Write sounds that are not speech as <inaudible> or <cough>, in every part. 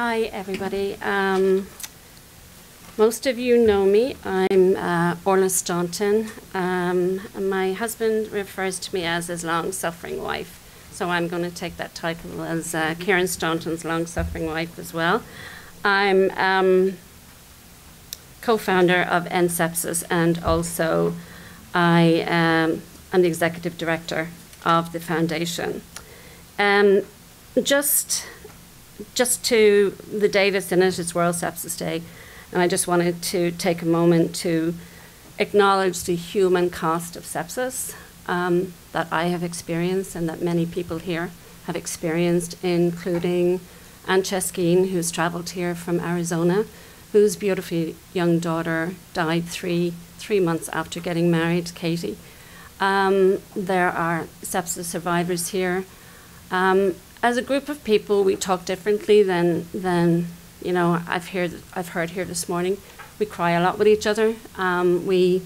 Hi, everybody. Um, most of you know me. I'm uh, Orla Staunton. Um, my husband refers to me as his long suffering wife, so I'm going to take that title as uh, Ciaran Staunton's long suffering wife as well. I'm um, co founder of End Sepsis and also I am the executive director of the foundation. Um, just just to the Davis in it, it's World Sepsis Day. And I just wanted to take a moment to acknowledge the human cost of sepsis um, that I have experienced and that many people here have experienced, including Anne Cheskeen, who's traveled here from Arizona, whose beautiful young daughter died three, three months after getting married, Katie. Um, there are sepsis survivors here. Um, as a group of people, we talk differently than, than you know, I've heard, I've heard here this morning. We cry a lot with each other. Um, we,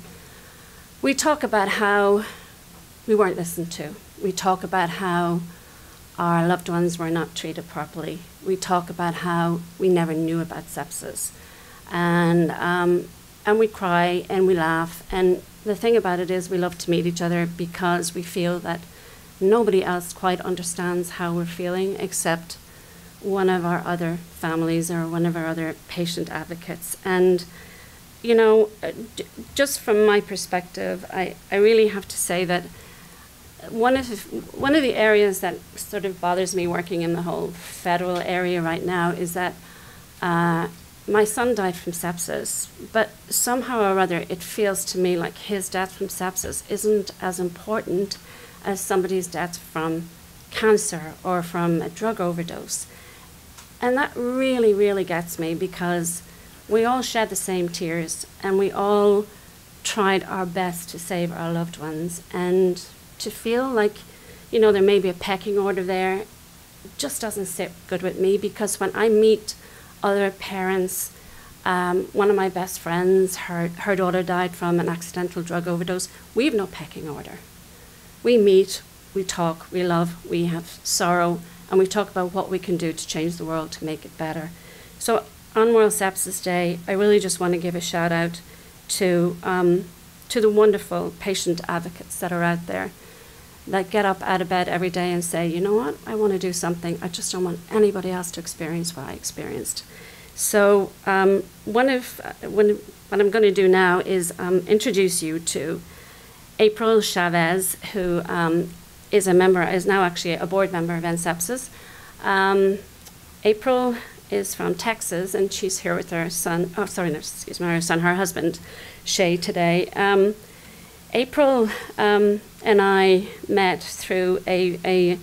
we talk about how we weren't listened to. We talk about how our loved ones were not treated properly. We talk about how we never knew about sepsis. And, um, and we cry and we laugh. And the thing about it is, we love to meet each other because we feel that nobody else quite understands how we're feeling except one of our other families or one of our other patient advocates. And, you know, uh, just from my perspective, I, I really have to say that one of, the, one of the areas that sort of bothers me working in the whole federal area right now is that uh, my son died from sepsis, but somehow or other it feels to me like his death from sepsis isn't as important as somebody's death from cancer or from a drug overdose. And that really, really gets me because we all shed the same tears and we all tried our best to save our loved ones. And to feel like, you know, there may be a pecking order there just doesn't sit good with me because when I meet other parents, um, one of my best friends, her, her daughter died from an accidental drug overdose. We have no pecking order we meet, we talk, we love, we have sorrow, and we talk about what we can do to change the world to make it better. So on World Sepsis Day, I really just want to give a shout out to um, to the wonderful patient advocates that are out there that get up out of bed every day and say, you know what, I want to do something. I just don't want anybody else to experience what I experienced. So um, one of uh, when, what I'm going to do now is um, introduce you to April Chavez, who um, is a member, is now actually a board member of End Sepsis. Um, April is from Texas, and she's here with her son. Oh, sorry, no, excuse me, her son, her husband, Shay, today. Um, April um, and I met through a, a,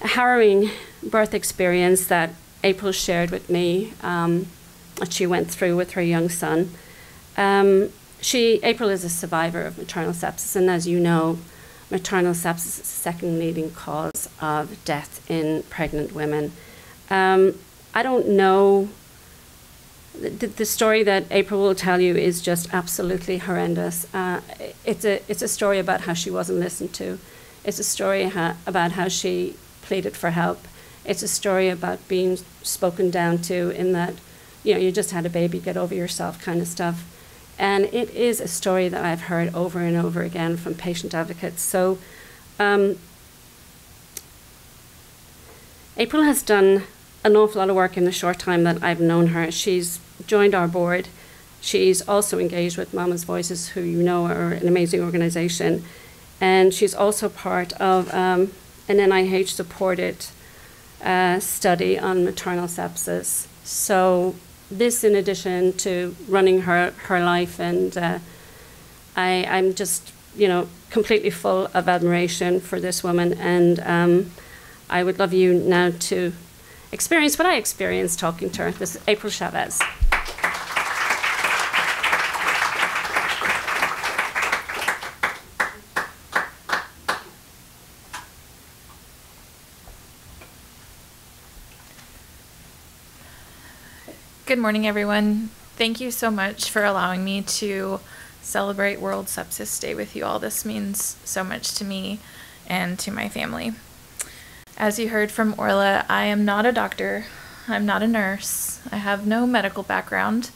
a, harrowing birth experience that April shared with me um, that she went through with her young son. Um, she, April is a survivor of maternal sepsis, and as you know, maternal sepsis is the second leading cause of death in pregnant women. Um, I don't know. The, the, story that April will tell you is just absolutely horrendous. Uh, it's, a, it's a story about how she wasn't listened to. It's a story ha- about how she pleaded for help. It's a story about being spoken down to in that, you know, you just had a baby, get over yourself kind of stuff. And it is a story that I've heard over and over again from patient advocates. So um, April has done an awful lot of work in the short time that I've known her. She's joined our board. She's also engaged with Mama's Voices, who you know are an amazing organization. And she's also part of um, an NIH supported uh, study on maternal sepsis. So this in addition to running her, her life and uh, I, I'm just, you know, completely full of admiration for this woman and um, I would love you now to experience what I experienced talking to her. This is April Chavez. Good morning, everyone. Thank you so much for allowing me to celebrate World Sepsis Day with you all. This means so much to me and to my family. As you heard from Orla, I am not a doctor. I'm not a nurse. I have no medical background.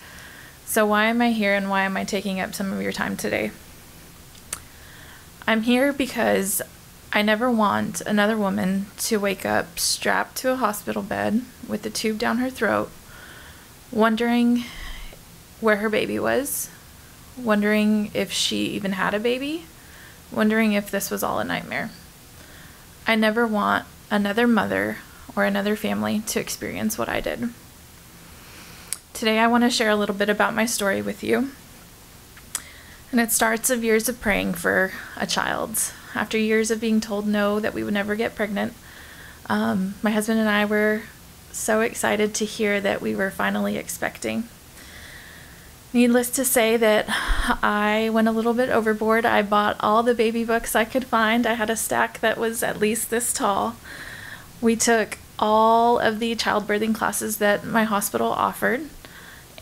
So, why am I here and why am I taking up some of your time today? I'm here because I never want another woman to wake up strapped to a hospital bed with a tube down her throat, wondering where her baby was, wondering if she even had a baby, wondering if this was all a nightmare. I never want another mother or another family to experience what I did. Today, I want to share a little bit about my story with you. And it starts of years of praying for a child. After years of being told no, that we would never get pregnant, um, my husband and I were so excited to hear that we were finally expecting. Needless to say that I went a little bit overboard. I bought all the baby books I could find. I had a stack that was at least this tall. We took all of the childbirthing classes that my hospital offered,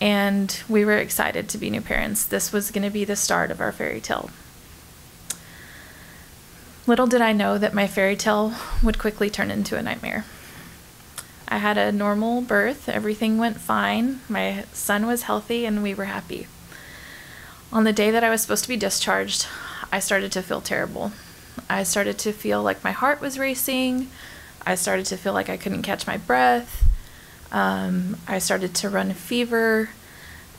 and we were excited to be new parents. This was going to be the start of our fairy tale. Little did I know that my fairy tale would quickly turn into a nightmare. I had a normal birth, everything went fine, my son was healthy, and we were happy. On the day that I was supposed to be discharged, I started to feel terrible. I started to feel like my heart was racing. I started to feel like I couldn't catch my breath. Um, I started to run a fever.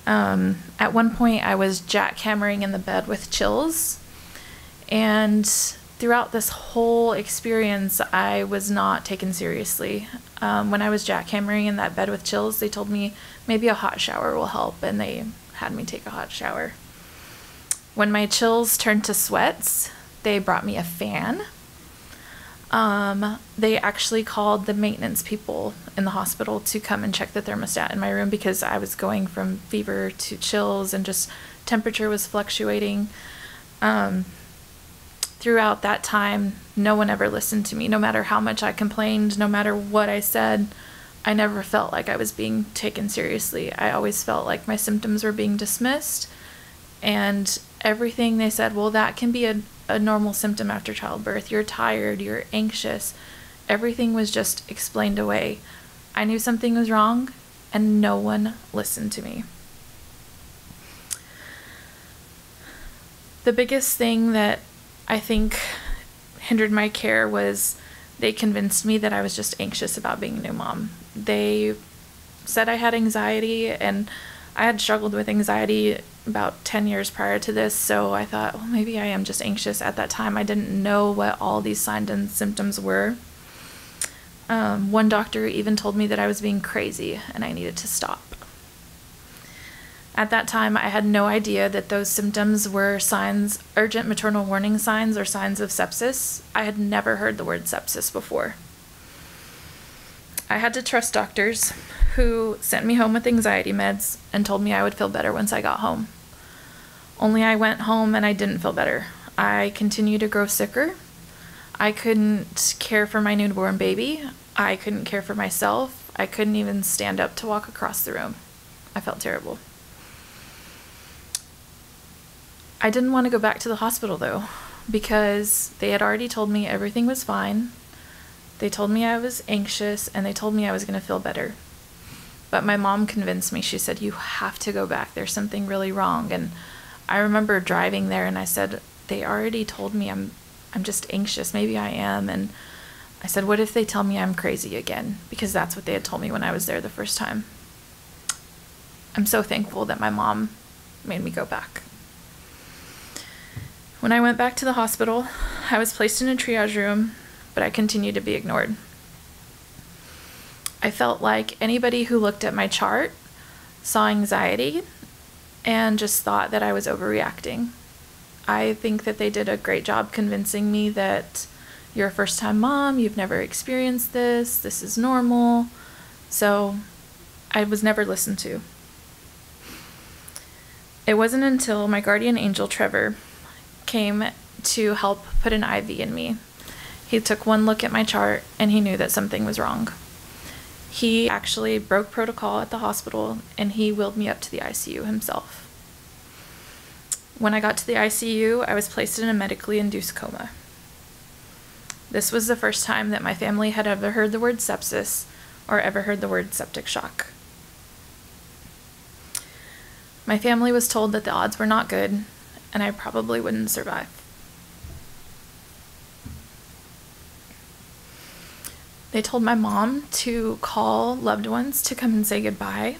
Um, at one point, I was jackhammering in the bed with chills. And throughout this whole experience, I was not taken seriously. Um, when I was jackhammering in that bed with chills, they told me maybe a hot shower will help, and they had me take a hot shower. When my chills turned to sweats, they brought me a fan. Um, they actually called the maintenance people in the hospital to come and check the thermostat in my room because I was going from fever to chills and just temperature was fluctuating. Um, throughout that time, no one ever listened to me. No matter how much I complained, no matter what I said, I never felt like I was being taken seriously. I always felt like my symptoms were being dismissed. And everything they said, well, that can be a, a normal symptom after childbirth. You're tired, you're anxious. Everything was just explained away. I knew something was wrong, and no one listened to me. The biggest thing that I think hindered my care was they convinced me that I was just anxious about being a new mom. They said I had anxiety and I had struggled with anxiety about 10 years prior to this, so I thought, well, maybe I am just anxious at that time. I didn't know what all these signs and symptoms were. Um, one doctor even told me that I was being crazy and I needed to stop. At that time, I had no idea that those symptoms were signs, urgent maternal warning signs, or signs of sepsis. I had never heard the word sepsis before. I had to trust doctors who sent me home with anxiety meds and told me I would feel better once I got home. Only I went home and I didn't feel better. I continued to grow sicker. I couldn't care for my newborn baby. I couldn't care for myself. I couldn't even stand up to walk across the room. I felt terrible. I didn't want to go back to the hospital though, because they had already told me everything was fine. They told me I was anxious and they told me I was going to feel better. But my mom convinced me. She said, You have to go back. There's something really wrong. And I remember driving there and I said, They already told me I'm I'm just anxious. Maybe I am. And I said, What if they tell me I'm crazy again? Because that's what they had told me when I was there the first time. I'm so thankful that my mom made me go back. When I went back to the hospital, I was placed in a triage room, but I continued to be ignored. I felt like anybody who looked at my chart saw anxiety and just thought that I was overreacting. I think that they did a great job convincing me that you're a first time mom, you've never experienced this, this is normal. So I was never listened to. It wasn't until my guardian angel, Trevor, came to help put an IV in me. He took one look at my chart and he knew that something was wrong. He actually broke protocol at the hospital and he wheeled me up to the ICU himself. When I got to the ICU, I was placed in a medically induced coma. This was the first time that my family had ever heard the word sepsis or ever heard the word septic shock. My family was told that the odds were not good and I probably wouldn't survive. They told my mom to call loved ones to come and say goodbye.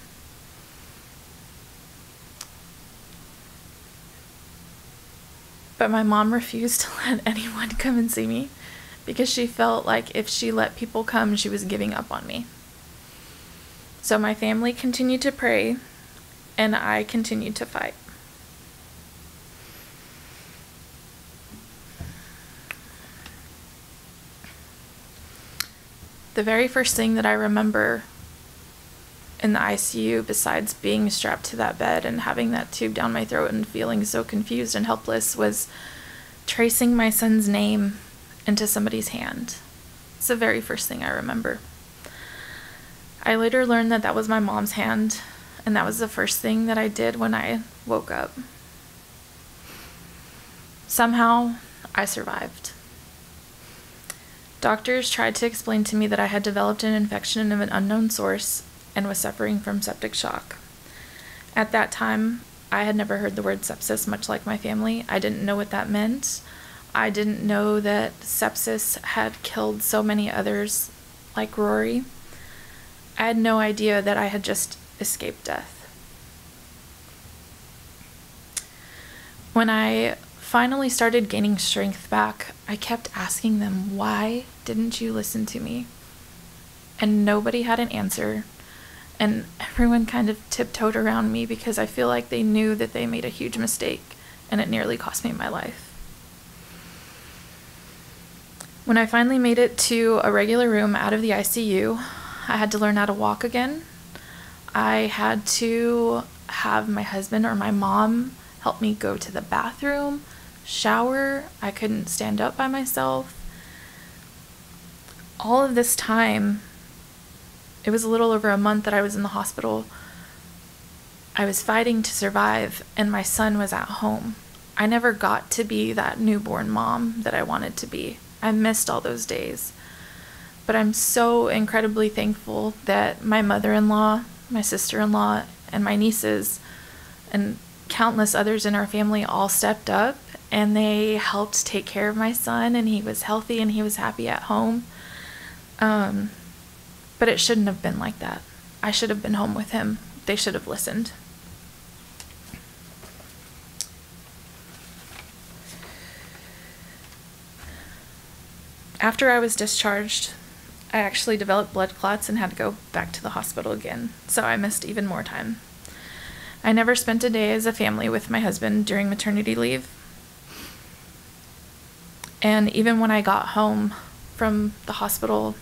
But my mom refused to <laughs> let anyone come and see me because she felt like if she let people come, she was giving up on me. So my family continued to pray, and I continued to fight. The very first thing that I remember in the ICU, besides being strapped to that bed and having that tube down my throat and feeling so confused and helpless, was tracing my son's name into somebody's hand. It's the very first thing I remember. I later learned that that was my mom's hand, and that was the first thing that I did when I woke up. Somehow, I survived. Doctors tried to explain to me that I had developed an infection of an unknown source and was suffering from septic shock. At that time, I had never heard the word sepsis, much like my family. I didn't know what that meant. I didn't know that sepsis had killed so many others like Rory. I had no idea that I had just escaped death. When I finally started gaining strength back, I kept asking them, Why didn't you listen to me? And nobody had an answer. And everyone kind of tiptoed around me because I feel like they knew that they made a huge mistake and it nearly cost me my life. When I finally made it to a regular room out of the ICU, I had to learn how to walk again. I had to have my husband or my mom help me go to the bathroom, shower. I couldn't stand up by myself. All of this time, it was a little over a month that I was in the hospital. I was fighting to survive, and my son was at home. I never got to be that newborn mom that I wanted to be. I missed all those days. But I'm so incredibly thankful that my mother in law, my sister in law, and my nieces, and countless others in our family all stepped up and they helped take care of my son, and he was healthy and he was happy at home. Um, but it shouldn't have been like that. I should have been home with him. They should have listened. After I was discharged, I actually developed blood clots and had to go back to the hospital again, so I missed even more time. I never spent a day as a family with my husband during maternity leave. And even when I got home from the hospital,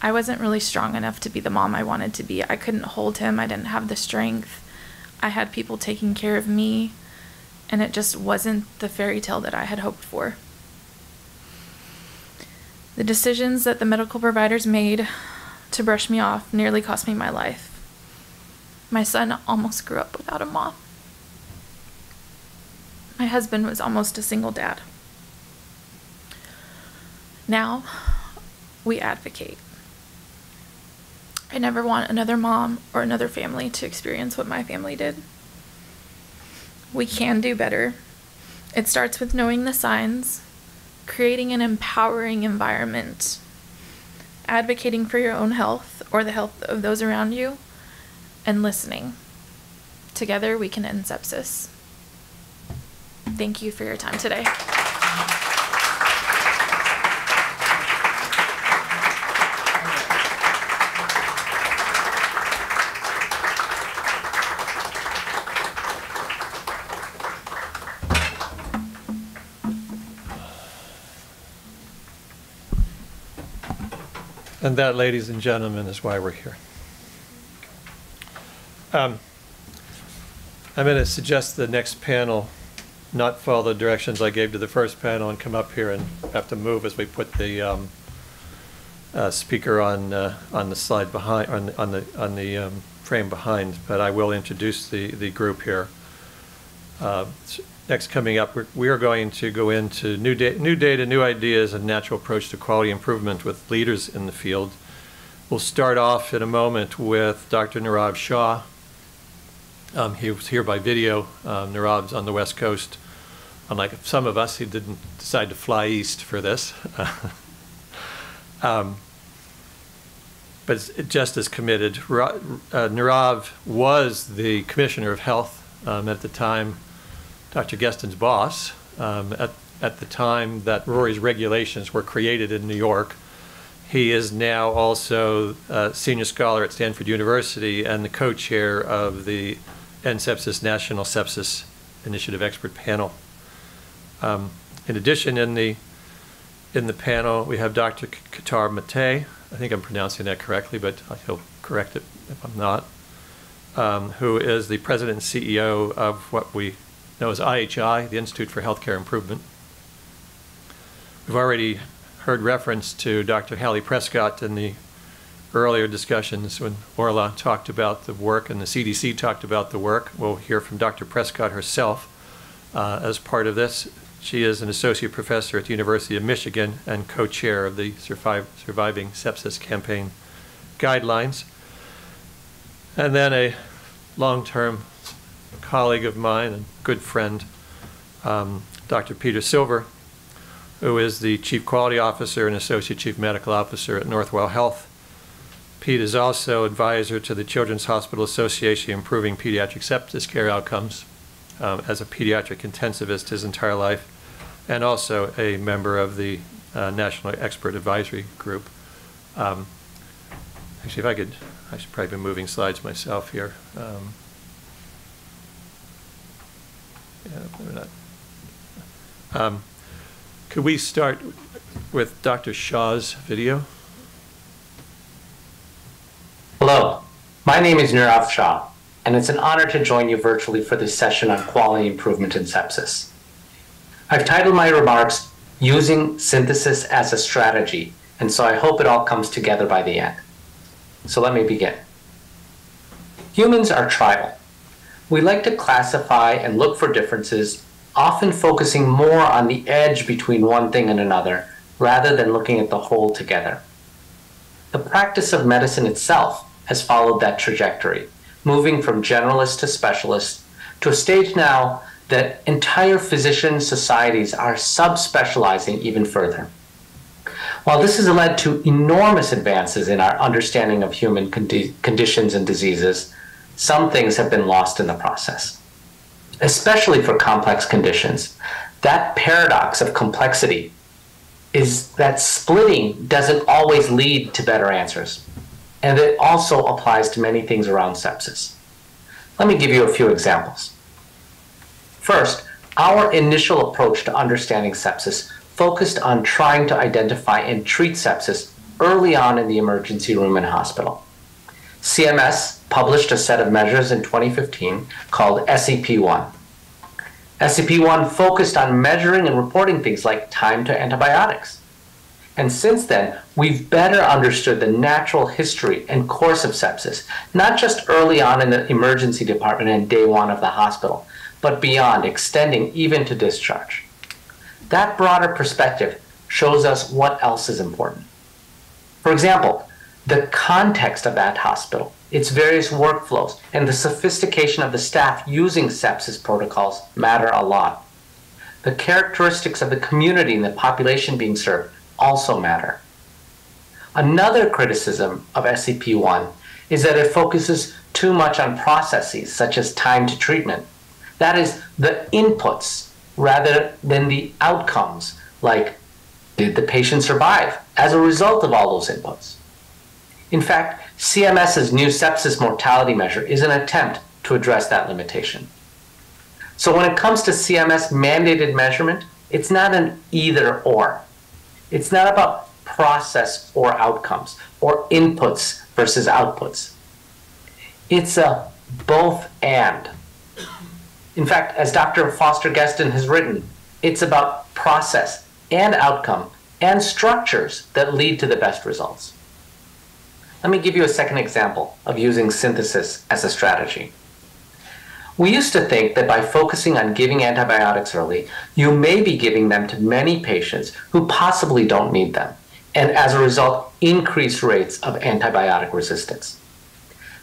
I wasn't really strong enough to be the mom I wanted to be. I couldn't hold him, I didn't have the strength. I had people taking care of me, and it just wasn't the fairy tale that I had hoped for. The decisions that the medical providers made to brush me off nearly cost me my life. My son almost grew up without a mom. My husband was almost a single dad. Now, we advocate. I never want another mom or another family to experience what my family did. We can do better. It starts with knowing the signs creating an empowering environment, advocating for your own health or the health of those around you, and listening. Together, we can end sepsis. Thank you for your time today. And that, ladies and gentlemen, is why we're here. Um, I'm going to suggest the next panel not follow the directions I gave to the first panel and come up here and have to move as we put the um, uh, speaker on uh, on the slide behind on the on the on the um, frame behind. But I will introduce the the group here. Uh, next coming up, we are going to go into new, da new data, new ideas, and natural approach to quality improvement with leaders in the field. We'll start off in a moment with Dr. Nirav Shah. Um, He was here by video. Um, Nirav's on the West Coast. Unlike some of us, he didn't decide to fly east for this. <laughs> Um, But just as committed. Uh, Nirav was the Commissioner of Health um, at the time, Dr. Gesten's boss, um, at, at the time that Rory's regulations were created in New York. He is now also a senior scholar at Stanford University and the co-chair of the End Sepsis National Sepsis Initiative Expert Panel. Um, In addition, in the, in the panel, we have Dr. K- Kedar Mate, I think I'm pronouncing that correctly, but he'll correct it if I'm not, um, who is the president and CEO of what we know as IHI, the Institute for Healthcare Improvement. We've already heard reference to Dr. Hallie Prescott in the earlier discussions when Orla talked about the work and the CDC talked about the work. We'll hear from Dr. Prescott herself uh, as part of this. She is an associate professor at the University of Michigan and co-chair of the Surviv- Surviving Sepsis Campaign Guidelines. And then a long-term colleague of mine and good friend, um, Dr. Peter Silver, who is the Chief Quality Officer and Associate Chief Medical Officer at Northwell Health. Pete is also advisor to the Children's Hospital Association Improving Pediatric Sepsis Care Outcomes um, as a pediatric intensivist his entire life, and also a member of the uh, National Expert Advisory Group. Um, Actually, if I could, I should probably be moving slides myself here. Um, Yeah, maybe not. Um, Could we start with Dr. Shah's video? Hello, my name is Nirav Shah, and it's an honor to join you virtually for this session on quality improvement in sepsis. I've titled my remarks Using Synthesis as a Strategy, and so I hope it all comes together by the end. So let me begin. Humans are tribal. We like to classify and look for differences, often focusing more on the edge between one thing and another, rather than looking at the whole together. The practice of medicine itself has followed that trajectory, moving from generalist to specialist to a stage now that entire physician societies are subspecializing even further. While this has led to enormous advances in our understanding of human condi- conditions and diseases, some things have been lost in the process. Especially for complex conditions, that paradox of complexity is that splitting doesn't always lead to better answers. And it also applies to many things around sepsis. Let me give you a few examples. First, our initial approach to understanding sepsis focused on trying to identify and treat sepsis early on in the emergency room and hospital. CMS published a set of measures in 2015 called SEP1. SEP-1 focused on measuring and reporting things like time to antibiotics. And since then, we've better understood the natural history and course of sepsis, not just early on in the emergency department and day one of the hospital, but beyond, extending even to discharge. That broader perspective shows us what else is important. For example, the context of that hospital, its various workflows, and the sophistication of the staff using sepsis protocols matter a lot. The characteristics of the community and the population being served also matter. Another criticism of SEP-1 is that it focuses too much on processes such as time to treatment. That is, the inputs rather than the outcomes, like did the patient survive as a result of all those inputs? In fact, CMS's new sepsis mortality measure is an attempt to address that limitation. So when it comes to CMS mandated measurement, it's not an either or. It's not about process or outcomes or inputs versus outputs. It's a both and. In fact, as Dr. Foster Gesten has written, it's about process and outcome and structures that lead to the best results. Let me give you a second example of using synthesis as a strategy. We used to think that by focusing on giving antibiotics early, you may be giving them to many patients who possibly don't need them, and as a result, increase rates of antibiotic resistance.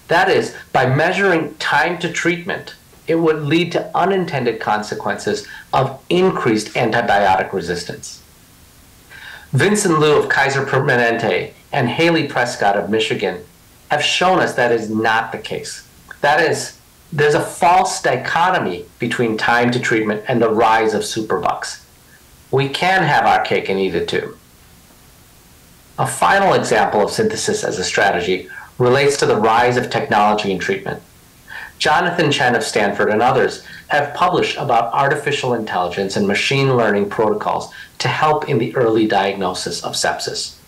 That is, by measuring time to treatment, it would lead to unintended consequences of increased antibiotic resistance. Vincent Liu of Kaiser Permanente and Hallie Prescott of Michigan have shown us that is not the case. That is, there's a false dichotomy between time to treatment and the rise of superbugs. We can have our cake and eat it too. A final example of synthesis as a strategy relates to the rise of technology in treatment. Jonathan Chen of Stanford and others have published about artificial intelligence and machine learning protocols to help in the early diagnosis of sepsis.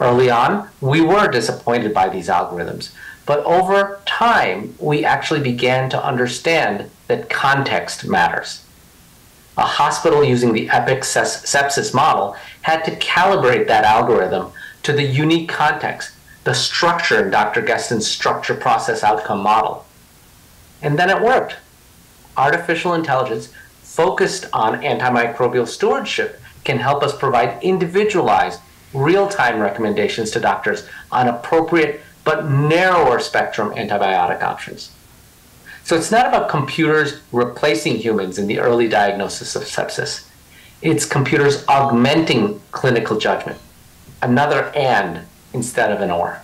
Early on, we were disappointed by these algorithms, but over time, we actually began to understand that context matters. A hospital using the EPIC sepsis model had to calibrate that algorithm to the unique context, the structure in Dr. Gesten's structure process outcome model. And then it worked. Artificial intelligence focused on antimicrobial stewardship can help us provide individualized, real time recommendations to doctors on appropriate but narrower spectrum antibiotic options. So it's not about computers replacing humans in the early diagnosis of sepsis. It's computers augmenting clinical judgment. Another and instead of an or.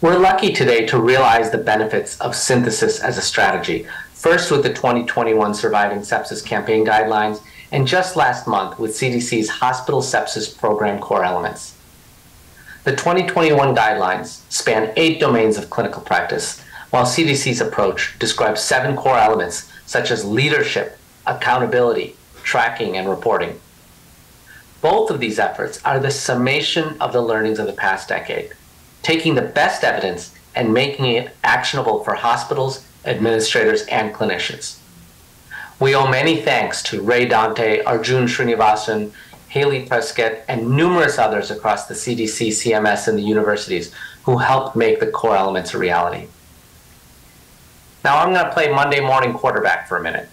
We're lucky today to realize the benefits of synthesis as a strategy, first with the 2021 Surviving Sepsis Campaign Guidelines, and just last month with CDC's Hospital Sepsis Program Core Elements. The 2021 guidelines span eight domains of clinical practice, while CDC's approach describes seven core elements such as leadership, accountability, tracking, and reporting. Both of these efforts are the summation of the learnings of the past decade, taking the best evidence and making it actionable for hospitals, administrators, and clinicians. We owe many thanks to Ray Dante, Arjun Srinivasan, Hallie Prescott, and numerous others across the CDC, CMS, and the universities who helped make the core elements a reality. Now I'm going to play Monday morning quarterback for a minute.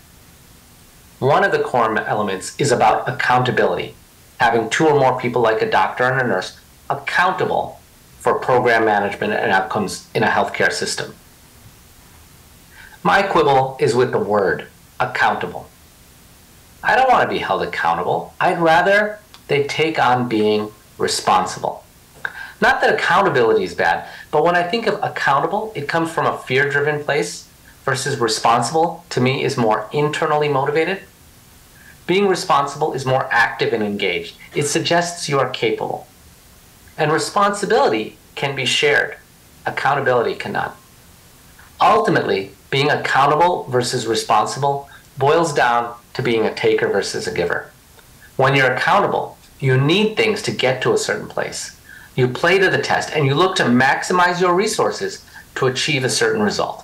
One of the core elements is about accountability having two or more people like a doctor and a nurse accountable for program management and outcomes in a healthcare system. My quibble is with the word accountable. I don't want to be held accountable. I'd rather they take on being responsible. Not that accountability is bad, but when I think of accountable, it comes from a fear driven place versus responsible to me is more internally motivated. Being responsible is more active and engaged. It suggests you are capable. And responsibility can be shared, accountability cannot. Ultimately, being accountable versus responsible boils down to being a taker versus a giver. When you're accountable, you need things to get to a certain place. You play to the test and you look to maximize your resources to achieve a certain result.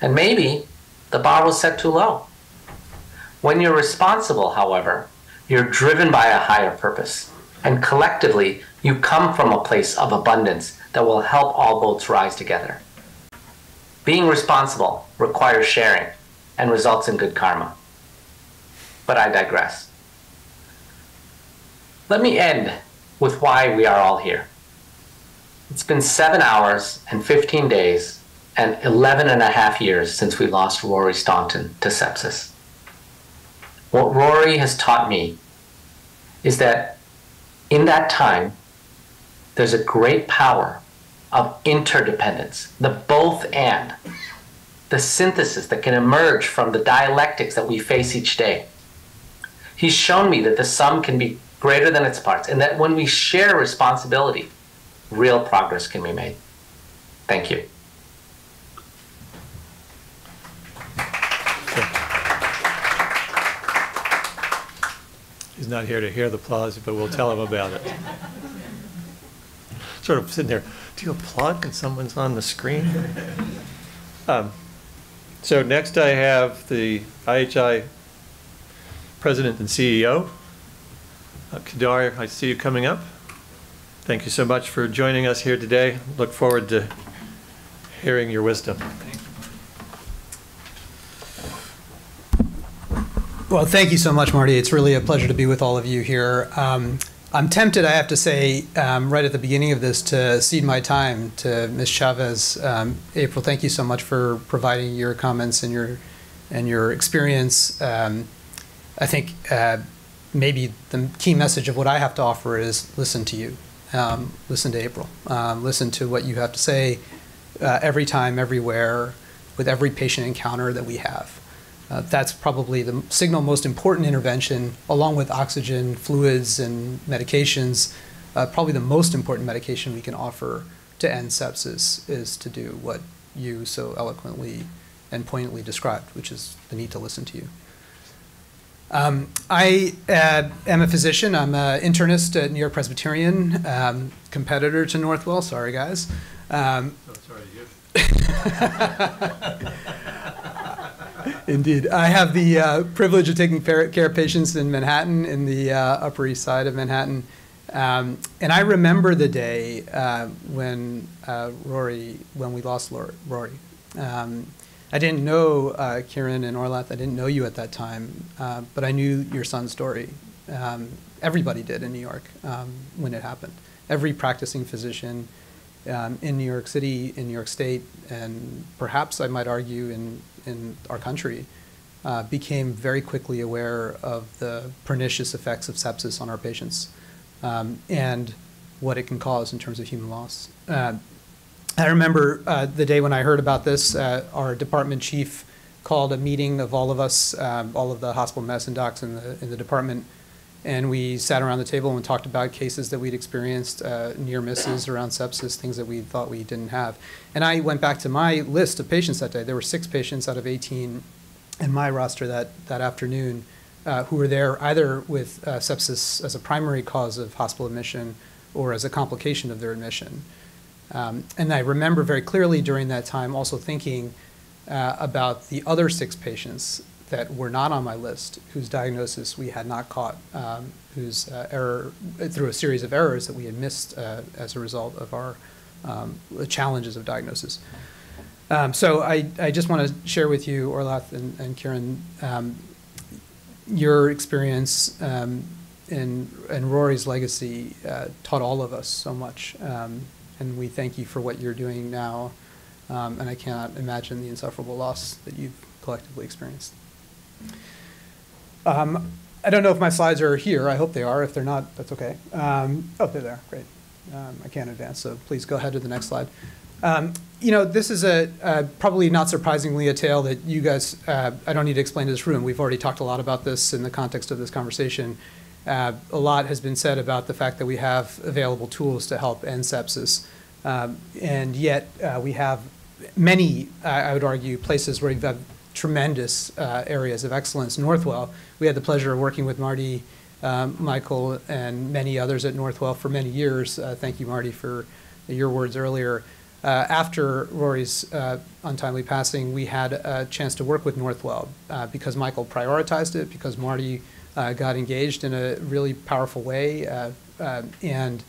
And maybe the bar was set too low. When you're responsible, however, you're driven by a higher purpose. And collectively, you come from a place of abundance that will help all boats rise together. Being responsible requires sharing and results in good karma. But I digress. Let me end with why we are all here. It's been seven hours and 15 days and 11 and a half years since we lost Rory Staunton to sepsis. What Rory has taught me is that in that time, there's a great power of interdependence, the both and, the synthesis that can emerge from the dialectics that we face each day. He's shown me that the sum can be greater than its parts, and that when we share responsibility, real progress can be made. Thank you. He's not here to hear the applause, but we'll tell him about it. Sort of sitting there, do you applaud when someone's on the screen? Um, So next I have the IHI President and CEO. Uh, Kedar, I see you coming up. Thank you so much for joining us here today. Look forward to hearing your wisdom. Well, thank you so much, Marty. It's really a pleasure to be with all of you here. Um, I'm tempted, I have to say, um, right at the beginning of this, to cede my time to Ms. Chavez. Um, April, thank you so much for providing your comments and your and your experience. Um, I think uh, maybe the key message of what I have to offer is listen to you, um, listen to April, um, listen to what you have to say uh, every time, everywhere, with every patient encounter that we have. Uh, that's probably the signal most important intervention, along with oxygen, fluids, and medications. Uh, probably the most important medication we can offer to end sepsis is to do what you so eloquently and poignantly described, which is the need to listen to you. Um, I uh, am a physician. I'm an internist at New York Presbyterian, um, competitor to Northwell. Sorry, guys. Um, <laughs> <laughs> <laughs> Indeed. I have the uh, privilege of taking care of patients in Manhattan, in the uh, Upper East Side of Manhattan. Um, and I remember the day uh, when uh, Rory, when we lost Rory. Um, I didn't know uh, Ciaran and Orlath. I didn't know you at that time, uh, but I knew your son's story. Um, everybody did in New York um, when it happened. Every practicing physician um, in New York City, in New York State, and perhaps I might argue in, in our country, uh, became very quickly aware of the pernicious effects of sepsis on our patients um, and what it can cause in terms of human loss. Uh, I remember uh, the day when I heard about this, uh, our department chief called a meeting of all of us, um, all of the hospital medicine docs in the, in the department, and we sat around the table and talked about cases that we'd experienced, uh, near misses around sepsis, things that we thought we didn't have. And I went back to my list of patients that day. There were six patients out of 18 in my roster that, that afternoon uh, who were there either with uh, sepsis as a primary cause of hospital admission or as a complication of their admission. Um, and I remember very clearly during that time also thinking uh, about the other six patients that were not on my list, whose diagnosis we had not caught, um, whose uh, error, through a series of errors that we had missed uh, as a result of our um, challenges of diagnosis. Um, so I, I just want to share with you, Orlath and, and Ciaran, um, your experience um, and, and Rory's legacy uh, taught all of us so much. Um, and we thank you for what you're doing now. And I cannot imagine the insufferable loss that you've collectively experienced. Um, I don't know if my slides are here. I hope they are. If they're not, that's okay. Um, oh, they're there. Great. Um, I can't advance, so please go ahead to the next slide. Um, you know, this is a uh, probably not surprisingly a tale that you guys. Uh, I don't need to explain to this room. We've already talked a lot about this in the context of this conversation. Uh, a lot has been said about the fact that we have available tools to help end sepsis, um, and yet uh, we have many, I would argue, places where tremendous uh, areas of excellence. Northwell, we had the pleasure of working with Marty, um, Michael, and many others at Northwell for many years. Uh, thank you, Marty, for your words earlier. Uh, after Rory's uh, untimely passing, we had a chance to work with Northwell uh, because Michael prioritized it, because Marty uh, got engaged in a really powerful way, and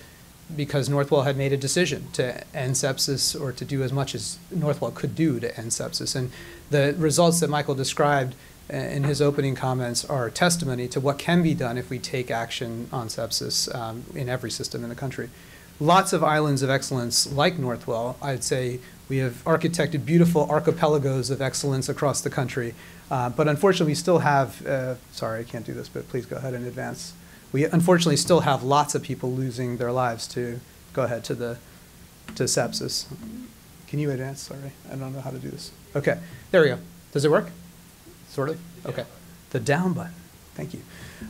because Northwell had made a decision to end sepsis or to do as much as Northwell could do to end sepsis. And the results that Michael described uh, in his opening comments are testimony to what can be done if we take action on sepsis um, in every system in the country. Lots of islands of excellence like Northwell. I'd say we have architected beautiful archipelagos of excellence across the country. Uh, but unfortunately, we still have, uh, sorry, I can't do this, but please go ahead and advance. We unfortunately still have lots of people losing their lives to, go ahead to the, to sepsis. Can you advance? Sorry, I don't know how to do this. Okay, there we go. Does it work? Sort of? Okay. The down button. Thank you.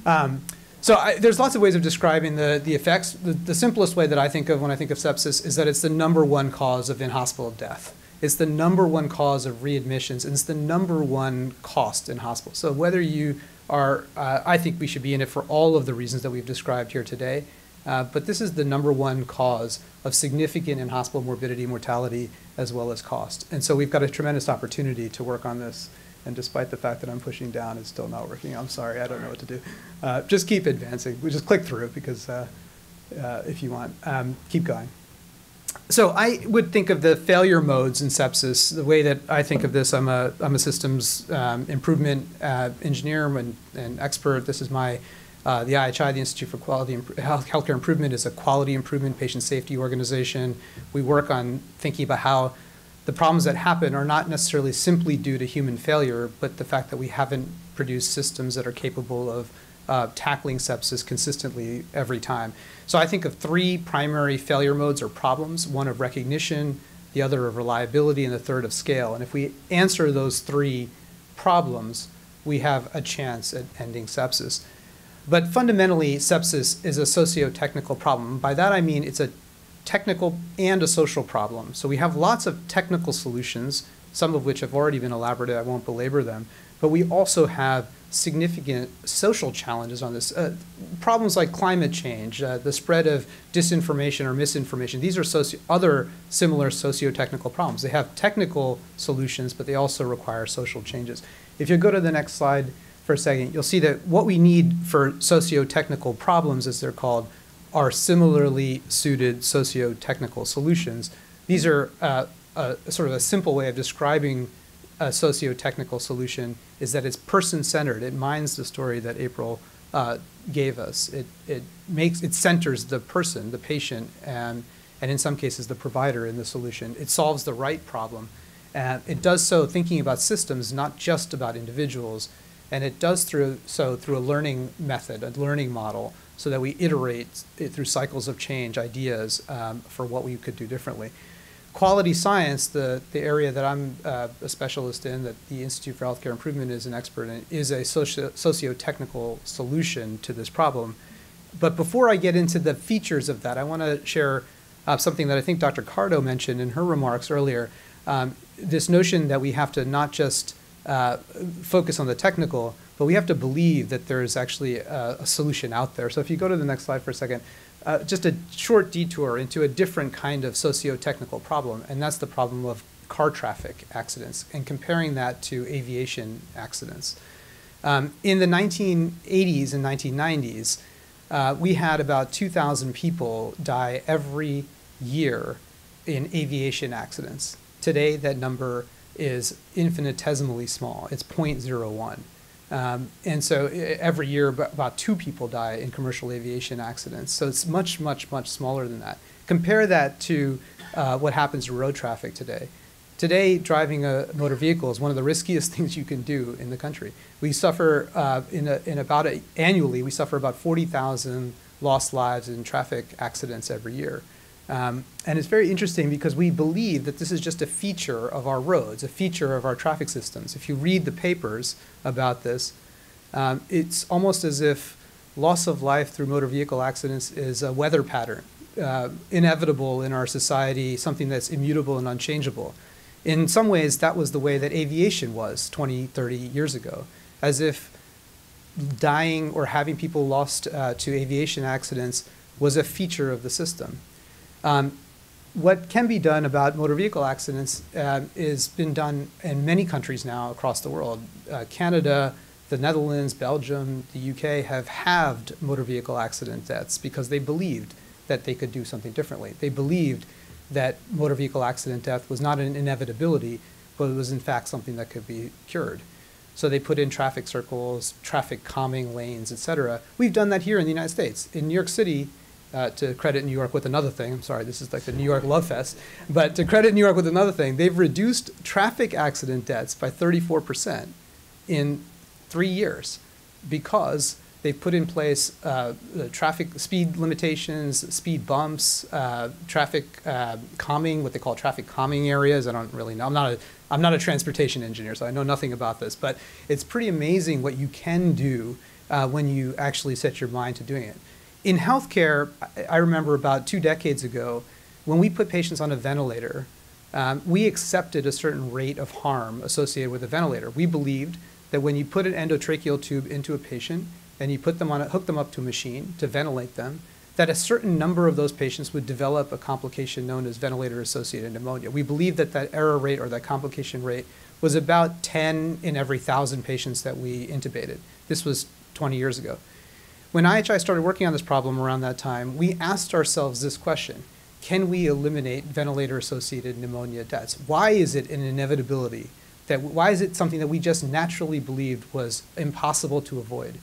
Um, so I, there's lots of ways of describing the, the effects. The, the, simplest way that I think of when I think of sepsis is that it's the number one cause of in-hospital death. It's the number one cause of readmissions, and it's the number one cost in hospital. So whether you are, uh, I think we should be in it for all of the reasons that we've described here today. Uh, but this is the number one cause of significant in-hospital morbidity, mortality, as well as cost. And so we've got a tremendous opportunity to work on this. And despite the fact that I'm pushing down, it's still not working. I'm sorry, I don't know what to do. Uh, just keep advancing. We just click through because uh, uh, if you want, um, keep going. So I would think of the failure modes in sepsis. The way that I think of this, I'm a I'm a systems um, improvement uh, engineer and, and expert. This is my Uh, the IHI, the Institute for Quality Imp- Health, Healthcare Improvement, is a quality improvement, patient safety organization. We work on thinking about how the problems that happen are not necessarily simply due to human failure, but the fact that we haven't produced systems that are capable of uh, tackling sepsis consistently every time. So I think of three primary failure modes or problems, one of recognition, the other of reliability, and the third of scale. And if we answer those three problems, we have a chance at ending sepsis. But fundamentally, sepsis is a socio-technical problem. By that I mean it's a technical and a social problem. So we have lots of technical solutions, some of which have already been elaborated. I won't belabor them. But we also have significant social challenges on this. Uh, problems like climate change, uh, the spread of disinformation or misinformation, these are socio- other similar socio-technical problems. They have technical solutions, but they also require social changes. If you go to the next slide for a second, you'll see that what we need for socio-technical problems, as they're called, are similarly suited socio-technical solutions. These are uh, a, sort of a simple way of describing a socio-technical solution is that it's person-centered. It minds the story that April uh, gave us. It, it makes it centers the person, the patient, and and in some cases the provider in the solution. It solves the right problem, and it does so thinking about systems, not just about individuals. And it does through so through a learning method, a learning model, so that we iterate it through cycles of change, ideas um, for what we could do differently quality science, the, the area that I'm uh, a specialist in, that the Institute for Healthcare Improvement is an expert in, is a socio- socio-technical solution to this problem. But before I get into the features of that, I want to share uh, something that I think Dr. Cardo mentioned in her remarks earlier. Um, this notion that we have to not just uh, focus on the technical, but we have to believe that there is actually a, a solution out there. So if you go to the next slide for a second, uh, just a short detour into a different kind of socio-technical problem, and that's the problem of car traffic accidents, and comparing that to aviation accidents. Um, in the 1980s and 1990s, uh, we had about 2,000 people die every year in aviation accidents. Today, that number is infinitesimally small. It's 0.01. Um, and so every year, about two people die in commercial aviation accidents. So it's much, much, much smaller than that. Compare that to uh, what happens to road traffic today. Today, driving a motor vehicle is one of the riskiest <laughs> things you can do in the country. We suffer uh, in, a, in about a, annually, we suffer about 40,000 lost lives in traffic accidents every year. Um, and it's very interesting because we believe that this is just a feature of our roads, a feature of our traffic systems. If you read the papers about this, um, it's almost as if loss of life through motor vehicle accidents is a weather pattern, uh, inevitable in our society, something that's immutable and unchangeable. In some ways, that was the way that aviation was 20, 30 years ago, as if dying or having people lost uh, to aviation accidents was a feature of the system. Um, what can be done about motor vehicle accidents uh, is been done in many countries now across the world. Uh, Canada, the Netherlands, Belgium, the UK have halved motor vehicle accident deaths because they believed that they could do something differently. They believed that motor vehicle accident death was not an inevitability, but it was in fact something that could be cured. So they put in traffic circles, traffic calming lanes, et cetera. We've done that here in the United States. In New York City, uh, to credit New York with another thing. I'm sorry, this is like the New York Love Fest. But to credit New York with another thing, they've reduced traffic accident deaths by 34% in three years because they've put in place uh, traffic speed limitations, speed bumps, uh, traffic uh, calming, what they call traffic calming areas. I don't really know. I'm not a I'm not a transportation engineer, so I know nothing about this. But it's pretty amazing what you can do uh, when you actually set your mind to doing it in healthcare, I remember about two decades ago, when we put patients on a ventilator, um, we accepted a certain rate of harm associated with a ventilator. We believed that when you put an endotracheal tube into a patient and you put them on a, hook them up to a machine to ventilate them, that a certain number of those patients would develop a complication known as ventilator-associated pneumonia. We believed that that error rate or that complication rate was about 10 in every 1,000 patients that we intubated. This was 20 years ago. When IHI started working on this problem around that time, we asked ourselves this question Can we eliminate ventilator associated pneumonia deaths? Why is it an inevitability? That, why is it something that we just naturally believed was impossible to avoid?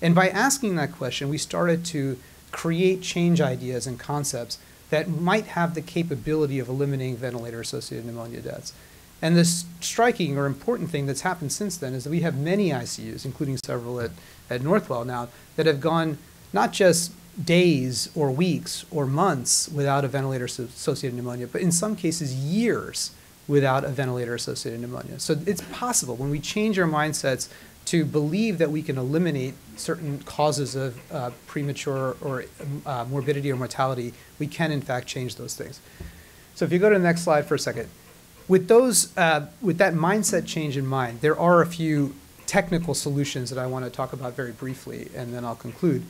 And by asking that question, we started to create change ideas and concepts that might have the capability of eliminating ventilator-associated pneumonia deaths. And the striking or important thing that's happened since then is that we have many ICUs, including several at, at Northwell now, that have gone not just days or weeks or months without a ventilator-associated pneumonia, but in some cases years without a ventilator-associated pneumonia. So it's possible when we change our mindsets to believe that we can eliminate certain causes of uh, premature or uh, morbidity or mortality, we can in fact change those things. So if you go to the next slide for a second. With those, uh, with that mindset change in mind, there are a few technical solutions that I want to talk about very briefly, and then I'll conclude.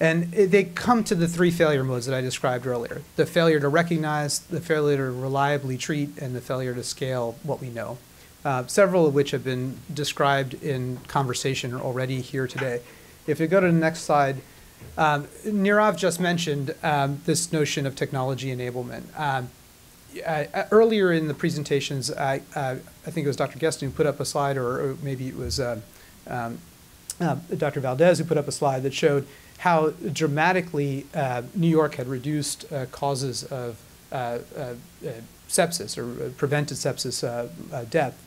And it, they come to the three failure modes that I described earlier. The failure to recognize, the failure to reliably treat, and the failure to scale what we know. Uh, several of which have been described in conversation already here today. If you go to the next slide, um, Nirav just mentioned um, this notion of technology enablement. Um, uh, earlier in the presentations, I, uh, I think it was Dr. Gesten who put up a slide, or, or maybe it was uh, um, uh, Dr. Valdez who put up a slide that showed how dramatically uh, New York had reduced uh, causes of sepsis or prevented sepsis death.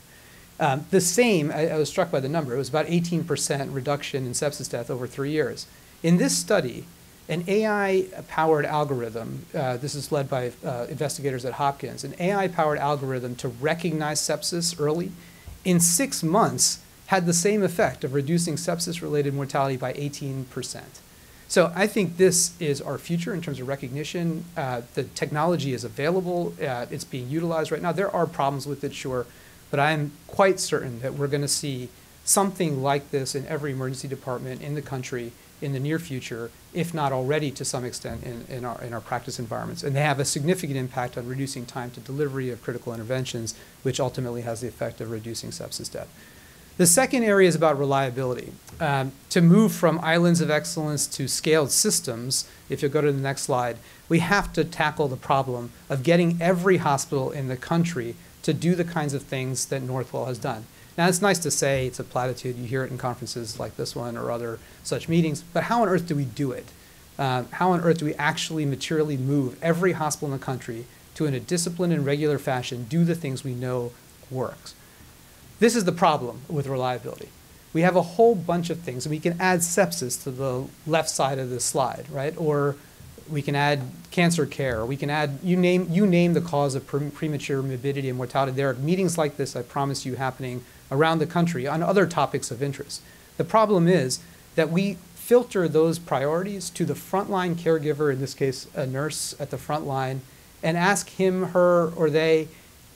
Um, the same, I, I was struck by the number, it was about 18% reduction in sepsis death over three years. In this study, an AI-powered algorithm, uh, this is led by uh, investigators at Hopkins, an AI-powered algorithm to recognize sepsis early, in six months had the same effect of reducing sepsis-related mortality by 18%. So I think this is our future in terms of recognition. Uh, the technology is available. Uh, it's being utilized right now. There are problems with it, sure, but I'm quite certain that we're going to see something like this in every emergency department in the country in the near future, if not already to some extent in, in, our, in our practice environments. And they have a significant impact on reducing time to delivery of critical interventions, which ultimately has the effect of reducing sepsis death. The second area is about reliability. Um, to move from islands of excellence to scaled systems, if you go to the next slide, we have to tackle the problem of getting every hospital in the country to do the kinds of things that Northwell has done. Now, it's nice to say it's a platitude. You hear it in conferences like this one or other such meetings, but how on earth do we do it? Um, how on earth do we actually materially move every hospital in the country to, in a disciplined and regular fashion, do the things we know works? This is the problem with reliability. We have a whole bunch of things, and we can add sepsis to the left side of this slide, right? Or we can add cancer care. We can add, you name, you name the cause of pre premature morbidity and mortality. There are meetings like this, I promise you, happening around the country on other topics of interest. The problem is that we filter those priorities to the frontline caregiver, in this case, a nurse at the front line, and ask him, her, or they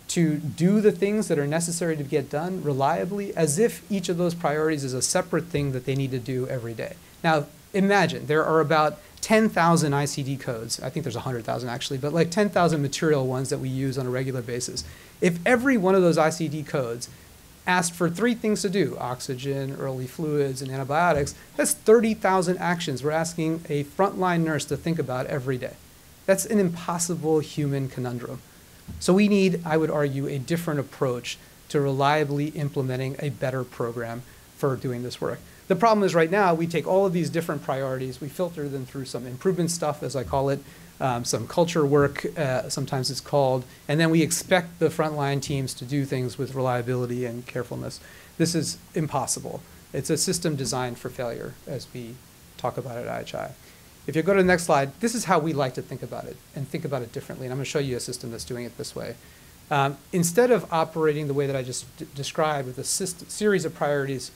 to do the things that are necessary to get done reliably as if each of those priorities is a separate thing that they need to do every day. Now, imagine there are about 10,000 ICD codes. I think there's 100,000 actually, but like 10,000 material ones that we use on a regular basis. If every one of those ICD codes asked for three things to do oxygen, early fluids, and antibiotics. That's 30,000 actions we're asking a frontline nurse to think about every day. That's an impossible human conundrum. So we need, I would argue, a different approach to reliably implementing a better program for doing this work. The problem is right now we take all of these different priorities, we filter them through some improvement stuff, as I call it, um, some culture work, uh, sometimes it's called, and then we expect the frontline teams to do things with reliability and carefulness. This is impossible. It's a system designed for failure, as we talk about at IHI. If you go to the next slide, this is how we like to think about it and think about it differently. And I'm going to show you a system that's doing it this way. Um, instead of operating the way that I just described with a series of priorities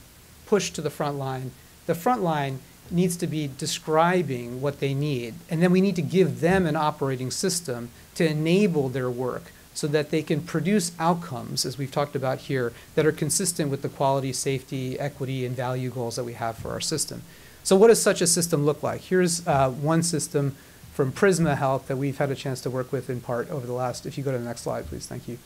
pushed to the front line, the front line needs to be describing what they need. And then we need to give them an operating system to enable their work so that they can produce outcomes, as we've talked about here, that are consistent with the quality, safety, equity, and value goals that we have for our system. So what does such a system look like? Here's uh, one system from Prisma Health that we've had a chance to work with in part over the last, if you go to the next slide, please, thank you.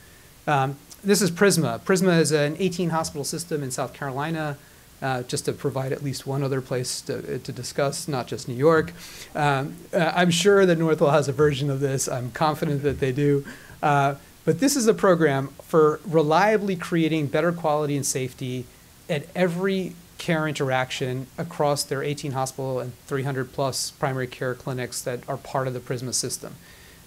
Um, this is Prisma. Prisma is an 18 hospital system in South Carolina uh, just to provide at least one other place to, to discuss, not just New York. Um, uh, I'm sure that Northwell has a version of this. I'm confident that they do. Uh, but this is a program for reliably creating better quality and safety at every care interaction across their 18 hospital and 300 plus primary care clinics that are part of the Prisma system.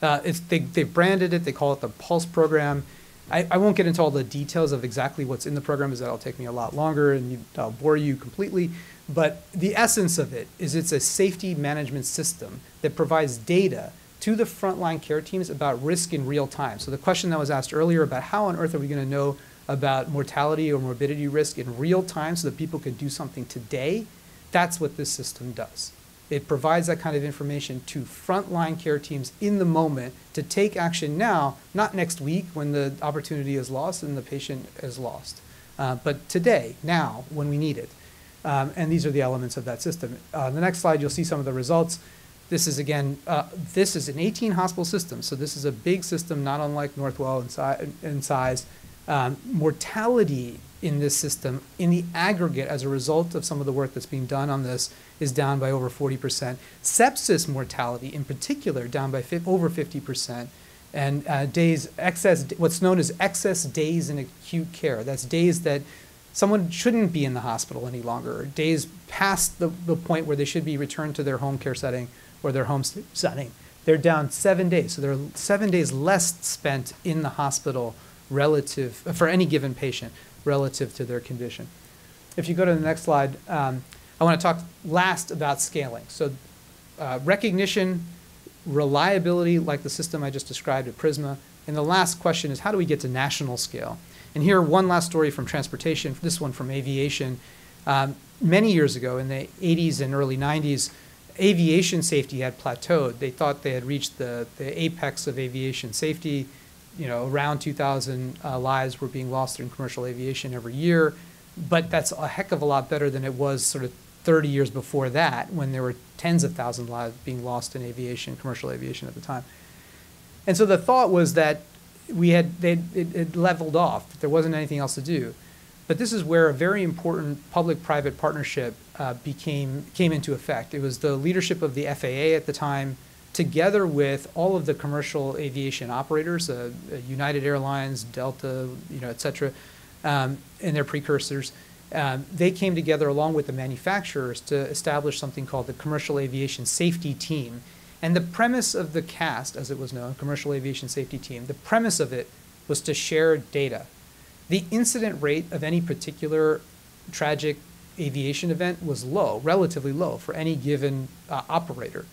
Uh, they, they've branded it, they call it the Pulse program. I, I won't get into all the details of exactly what's in the program, as that'll take me a lot longer and I'll bore you completely. But the essence of it is it's a safety management system that provides data to the frontline care teams about risk in real time. So the question that was asked earlier about how on earth are we going to know about mortality or morbidity risk in real time so that people can do something today, that's what this system does. It provides that kind of information to frontline care teams in the moment to take action now, not next week when the opportunity is lost and the patient is lost, uh, but today, now, when we need it. Um, and these are the elements of that system. Uh, on the next slide, you'll see some of the results. This is again, uh, this is an 18 hospital system, so this is a big system, not unlike Northwell in, si in size. Um, mortality in this system, in the aggregate, as a result of some of the work that's being done on this, is down by over 40%. Sepsis mortality, in particular, down by over 50%. And uh, days excess, what's known as excess days in acute care. That's days that someone shouldn't be in the hospital any longer, days past the, the point where they should be returned to their home care setting or their home setting. They're down seven days. So they're seven days less spent in the hospital relative, for any given patient, relative to their condition. If you go to the next slide, um, I want to talk last about scaling. So uh, recognition, reliability, like the system I just described at Prisma, and the last question is how do we get to national scale? And here, one last story from transportation, this one from aviation. Um, many years ago, in the 80s and early 90s, aviation safety had plateaued. They thought they had reached the, the apex of aviation safety. You know, around 2,000 uh, lives were being lost in commercial aviation every year. But that's a heck of a lot better than it was sort of 30 years before that, when there were tens of thousands of lives being lost in aviation, commercial aviation at the time. And so the thought was that we had they, it, it leveled off. There wasn't anything else to do. But this is where a very important public-private partnership uh, became came into effect. It was the leadership of the FAA at the time, together with all of the commercial aviation operators, uh, uh, United Airlines, Delta, you know, et cetera, um, and their precursors. Um, they came together along with the manufacturers to establish something called the Commercial Aviation Safety Team. And the premise of the CAST, as it was known, Commercial Aviation Safety Team, the premise of it was to share data. The incident rate of any particular tragic aviation event was low, relatively low for any given uh, operator.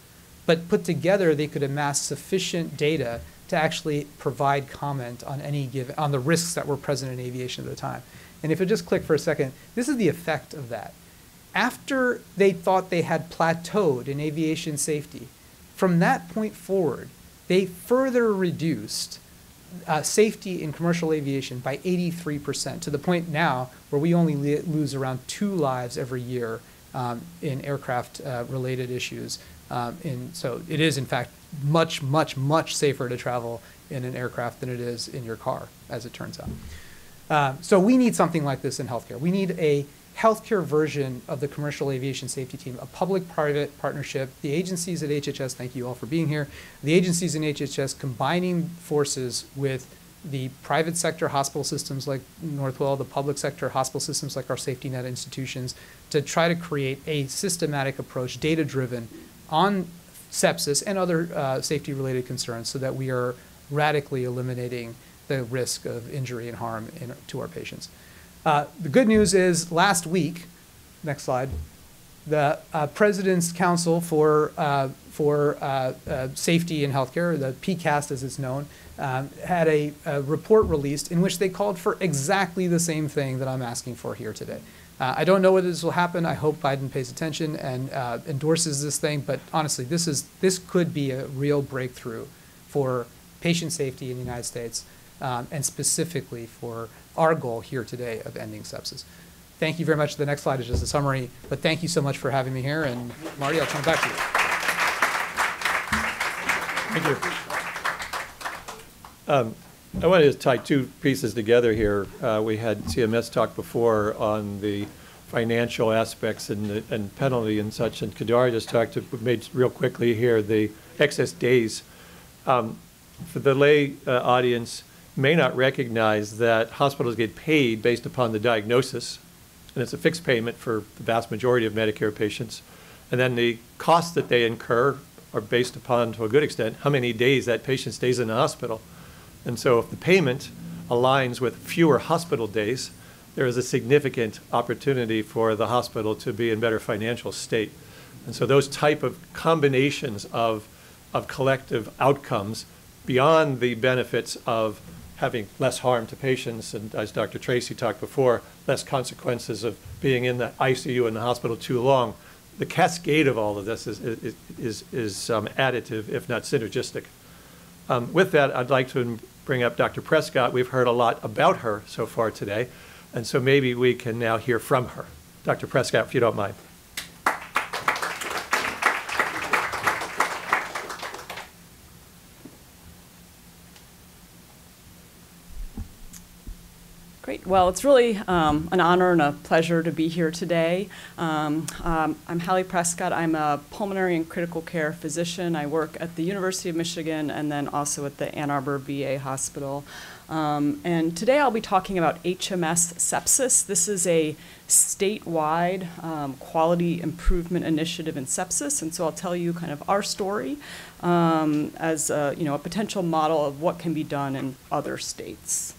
But put together, they could amass sufficient data to actually provide comment on any given on the risks that were present in aviation at the time. And if you just click for a second, this is the effect of that. After they thought they had plateaued in aviation safety, from that point forward, they further reduced uh, safety in commercial aviation by 83%, to the point now where we only lose around two lives every year um, in aircraft uh, related issues. Um, and so it is, in fact, much, much, much safer to travel in an aircraft than it is in your car, as it turns out. Uh, so we need something like this in healthcare. We need a healthcare version of the commercial aviation safety team, a public-private partnership. The agencies at HHS, thank you all for being here. The agencies in HHS combining forces with the private sector hospital systems like Northwell, the public sector hospital systems like our safety net institutions, to try to create a systematic approach, data-driven, on sepsis and other uh, safety-related concerns so that we are radically eliminating the risk of injury and harm in, to our patients. Uh, the good news is last week, next slide, the uh, President's Council for, uh, for uh, uh, Safety in Healthcare, the PCAST as it's known, um, had a, a, report released in which they called for exactly the same thing that I'm asking for here today. Uh, I don't know whether this will happen. I hope Biden pays attention and endorses this thing, but honestly, this, is, this could be a real breakthrough for patient safety in the United States um, and specifically for our goal here today of ending sepsis. Thank you very much. The next slide is just a summary, but thank you so much for having me here. And Marty, I'll turn it back to you. Thank you. Um, I wanted to tie two pieces together here. Uh, we had CMS talk before on the financial aspects and, and penalty and such, and Kedar just talked, to, made real quickly here, the excess days. Um, for the lay uh, audience, may not recognize that hospitals get paid based upon the diagnosis. and it's a fixed payment for the vast majority of Medicare patients. And then the costs that they incur are based upon, to a good extent, how many days that patient stays in the hospital. And so if the payment aligns with fewer hospital days, there is a significant opportunity for the hospital to be in better financial state. And so those type of combinations of, of collective outcomes beyond the benefits of having less harm to patients, and as Dr. Tracy talked before, less consequences of being in the ICU in the hospital too long. The cascade of all of this is, is, is, is um, additive, if not synergistic. Um, with that, I'd like to bring up Dr. Prescott. We've heard a lot about her so far today, and so maybe we can now hear from her. Dr. Prescott, if you don't mind. Great. Well, it's really um, an honor and a pleasure to be here today. Um, um, I'm Hallie Prescott. I'm a pulmonary and critical care physician. I work at the University of Michigan and then also at the Ann Arbor VA Hospital. Um, and today I'll be talking about HMS sepsis. This is a statewide um, quality improvement initiative in sepsis, and so I'll tell you kind of our story um, as a, you know a potential model of what can be done in other states.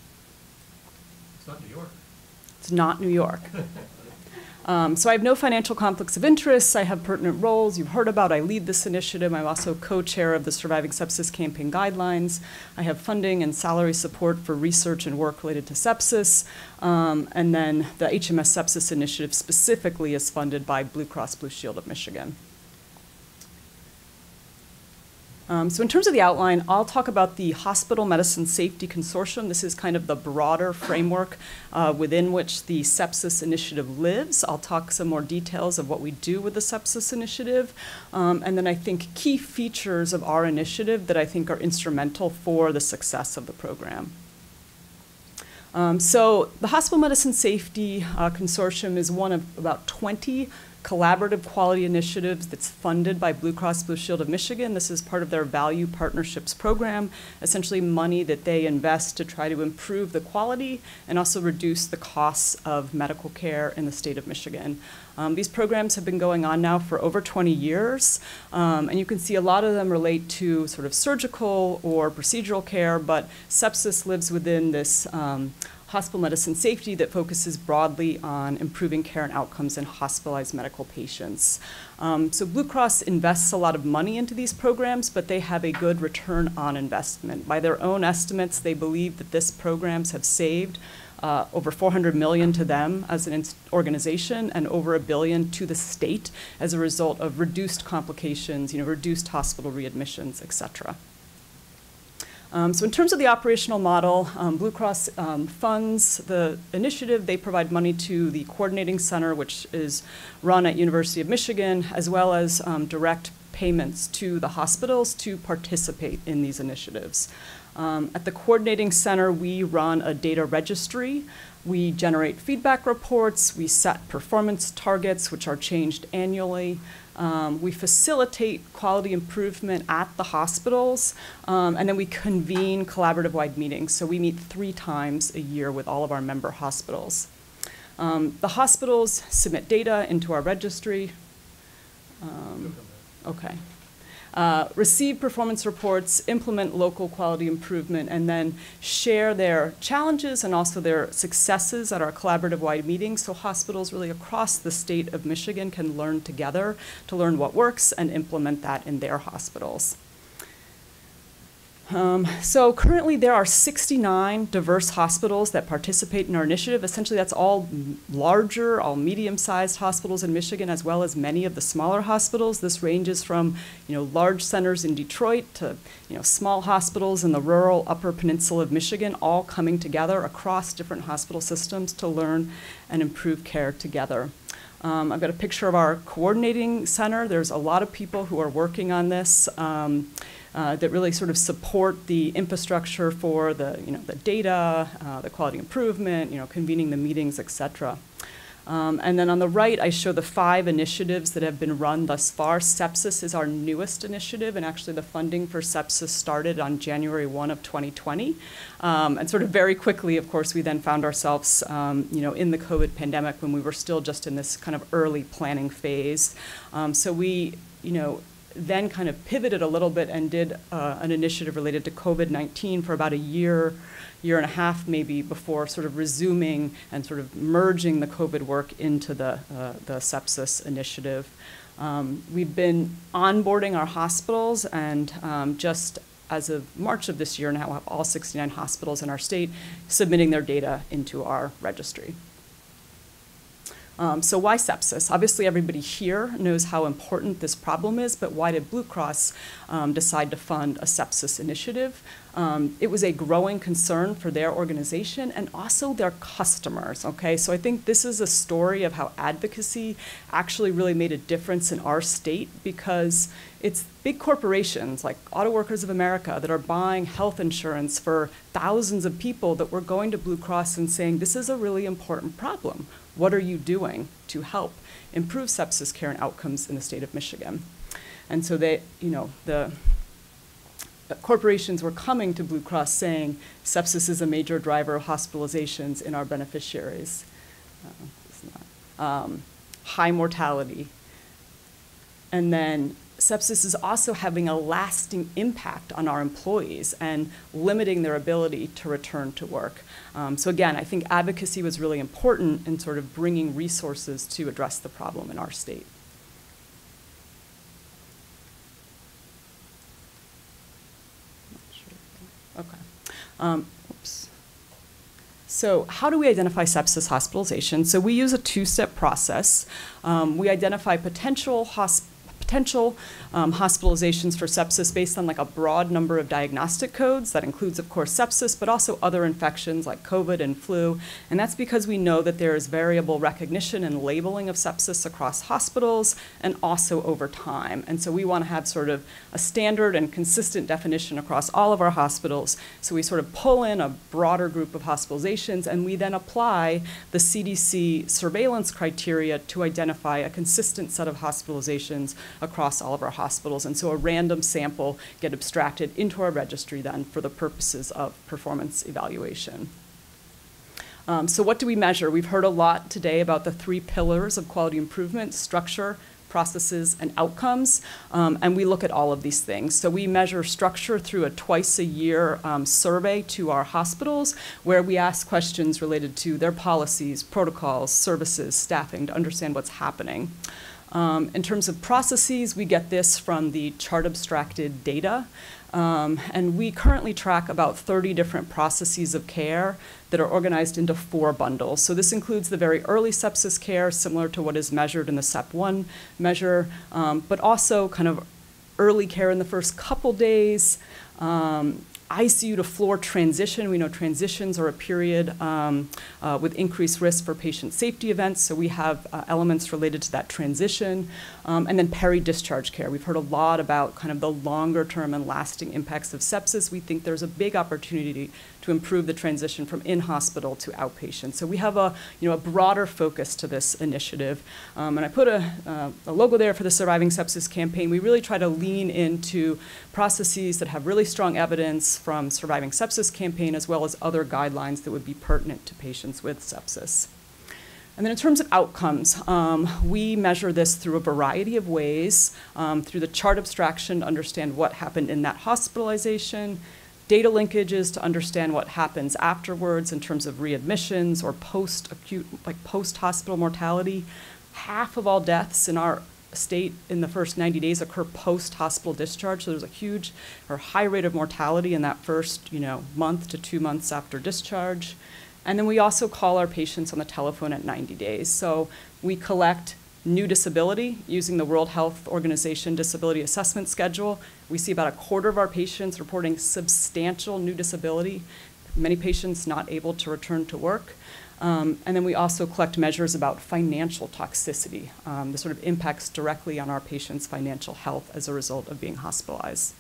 It's not New York. It's not New York. <laughs> Um, so I have no financial conflicts of interest. I have pertinent roles you've heard about. I lead this initiative. I'm also co-chair of the Surviving Sepsis Campaign Guidelines. I have funding and salary support for research and work related to sepsis. Um, and then the HMS Sepsis Initiative specifically is funded by Blue Cross Blue Shield of Michigan. Um, so in terms of the outline, I'll talk about the Hospital Medicine Safety Consortium. This is kind of the broader framework uh, within which the Sepsis Initiative lives. I'll talk some more details of what we do with the Sepsis Initiative, um, and then I think key features of our initiative that I think are instrumental for the success of the program. Um, so the Hospital Medicine Safety uh, Consortium is one of about 20 collaborative quality initiatives that's funded by Blue Cross Blue Shield of Michigan. This is part of their Value Partnerships program, essentially money that they invest to try to improve the quality and also reduce the costs of medical care in the state of Michigan. Um, these programs have been going on now for over 20 years, um, and you can see a lot of them relate to sort of surgical or procedural care, but sepsis lives within this um, hospital medicine safety that focuses broadly on improving care and outcomes in hospitalized medical patients. Um, so Blue Cross invests a lot of money into these programs, but they have a good return on investment. By their own estimates, they believe that these programs have saved uh, over 400 million to them as an organization and over a billion to the state as a result of reduced complications, you know, reduced hospital readmissions, et cetera. Um, so in terms of the operational model, um, Blue Cross um, funds the initiative. They provide money to the coordinating center, which is run at University of Michigan, as well as um, direct payments to the hospitals to participate in these initiatives. Um, at the coordinating center, we run a data registry. We generate feedback reports. We set performance targets, which are changed annually. Um, we facilitate quality improvement at the hospitals, um, and then we convene collaborative wide meetings. So we meet three times a year with all of our member hospitals. Um, the hospitals submit data into our registry. Um, okay uh, receive performance reports, implement local quality improvement, and then share their challenges and also their successes at our collaborative wide meetings so hospitals really across the state of Michigan can learn together to learn what works and implement that in their hospitals. Um, so currently there are 69 diverse hospitals that participate in our initiative. Essentially that's all larger, all medium-sized hospitals in Michigan as well as many of the smaller hospitals. This ranges from you know, large centers in Detroit to you know, small hospitals in the rural upper peninsula of Michigan all coming together across different hospital systems to learn and improve care together. Um, I've got a picture of our coordinating center. There's a lot of people who are working on this. Um, uh, that really sort of support the infrastructure for the, you know, the data, uh, the quality improvement, you know, convening the meetings, et cetera. Um, and then on the right, I show the five initiatives that have been run thus far. Sepsis is our newest initiative, and actually the funding for sepsis started on January 1 of 2020. Um, and sort of very quickly, of course, we then found ourselves, um, you know, in the COVID pandemic when we were still just in this kind of early planning phase. Um, so we, you know, then kind of pivoted a little bit and did uh, an initiative related to COVID-19 for about a year year and a half maybe before sort of resuming and sort of merging the COVID work into the, uh, the sepsis initiative. Um, we've been onboarding our hospitals and um, just as of March of this year now have all 69 hospitals in our state submitting their data into our registry. Um, so why sepsis? Obviously, everybody here knows how important this problem is, but why did Blue Cross um, decide to fund a sepsis initiative? Um, it was a growing concern for their organization and also their customers, okay? So I think this is a story of how advocacy actually really made a difference in our state because it's big corporations like Auto Workers of America that are buying health insurance for thousands of people that were going to Blue Cross and saying, this is a really important problem. What are you doing to help improve sepsis care and outcomes in the state of Michigan? And so they, you know, the corporations were coming to Blue Cross saying sepsis is a major driver of hospitalizations in our beneficiaries. Uh, um, high mortality. And then sepsis is also having a lasting impact on our employees and limiting their ability to return to work. Um, so again, I think advocacy was really important in sort of bringing resources to address the problem in our state. Okay. Um, oops. So how do we identify sepsis hospitalization? So we use a two-step process. Um, we identify potential hosp potential um, hospitalizations for sepsis based on like a broad number of diagnostic codes. That includes, of course, sepsis, but also other infections like COVID and flu. And that's because we know that there is variable recognition and labeling of sepsis across hospitals and also over time. And so we want to have sort of a standard and consistent definition across all of our hospitals. So we sort of pull in a broader group of hospitalizations and we then apply the CDC surveillance criteria to identify a consistent set of hospitalizations across all of our hospitals. And so a random sample get abstracted into our registry then for the purposes of performance evaluation. Um, so what do we measure? We've heard a lot today about the three pillars of quality improvement, structure, processes, and outcomes. Um, and we look at all of these things. So we measure structure through a twice a year um, survey to our hospitals where we ask questions related to their policies, protocols, services, staffing to understand what's happening. Um, in terms of processes, we get this from the chart abstracted data. Um, and we currently track about 30 different processes of care that are organized into four bundles. So this includes the very early sepsis care, similar to what is measured in the SEP-1 measure, um, but also kind of early care in the first couple days, um, ICU to floor transition. We know transitions are a period um, uh, with increased risk for patient safety events, so we have uh, elements related to that transition. Um, and then peri-discharge care. We've heard a lot about kind of the longer term and lasting impacts of sepsis. We think there's a big opportunity to improve the transition from in-hospital to outpatient. So we have a, you know, a broader focus to this initiative. Um, and I put a, uh, a logo there for the Surviving Sepsis campaign. We really try to lean into processes that have really strong evidence from Surviving Sepsis campaign as well as other guidelines that would be pertinent to patients with sepsis. And then in terms of outcomes, um, we measure this through a variety of ways, um, through the chart abstraction to understand what happened in that hospitalization, data linkages to understand what happens afterwards in terms of readmissions or post-acute, like post-hospital mortality. Half of all deaths in our state in the first 90 days occur post-hospital discharge, so there's a huge or high rate of mortality in that first, you know, month to two months after discharge. And then we also call our patients on the telephone at 90 days. So we collect new disability using the World Health Organization Disability Assessment Schedule. We see about a quarter of our patients reporting substantial new disability, many patients not able to return to work. Um, and then we also collect measures about financial toxicity, um, the sort of impacts directly on our patients' financial health as a result of being hospitalized.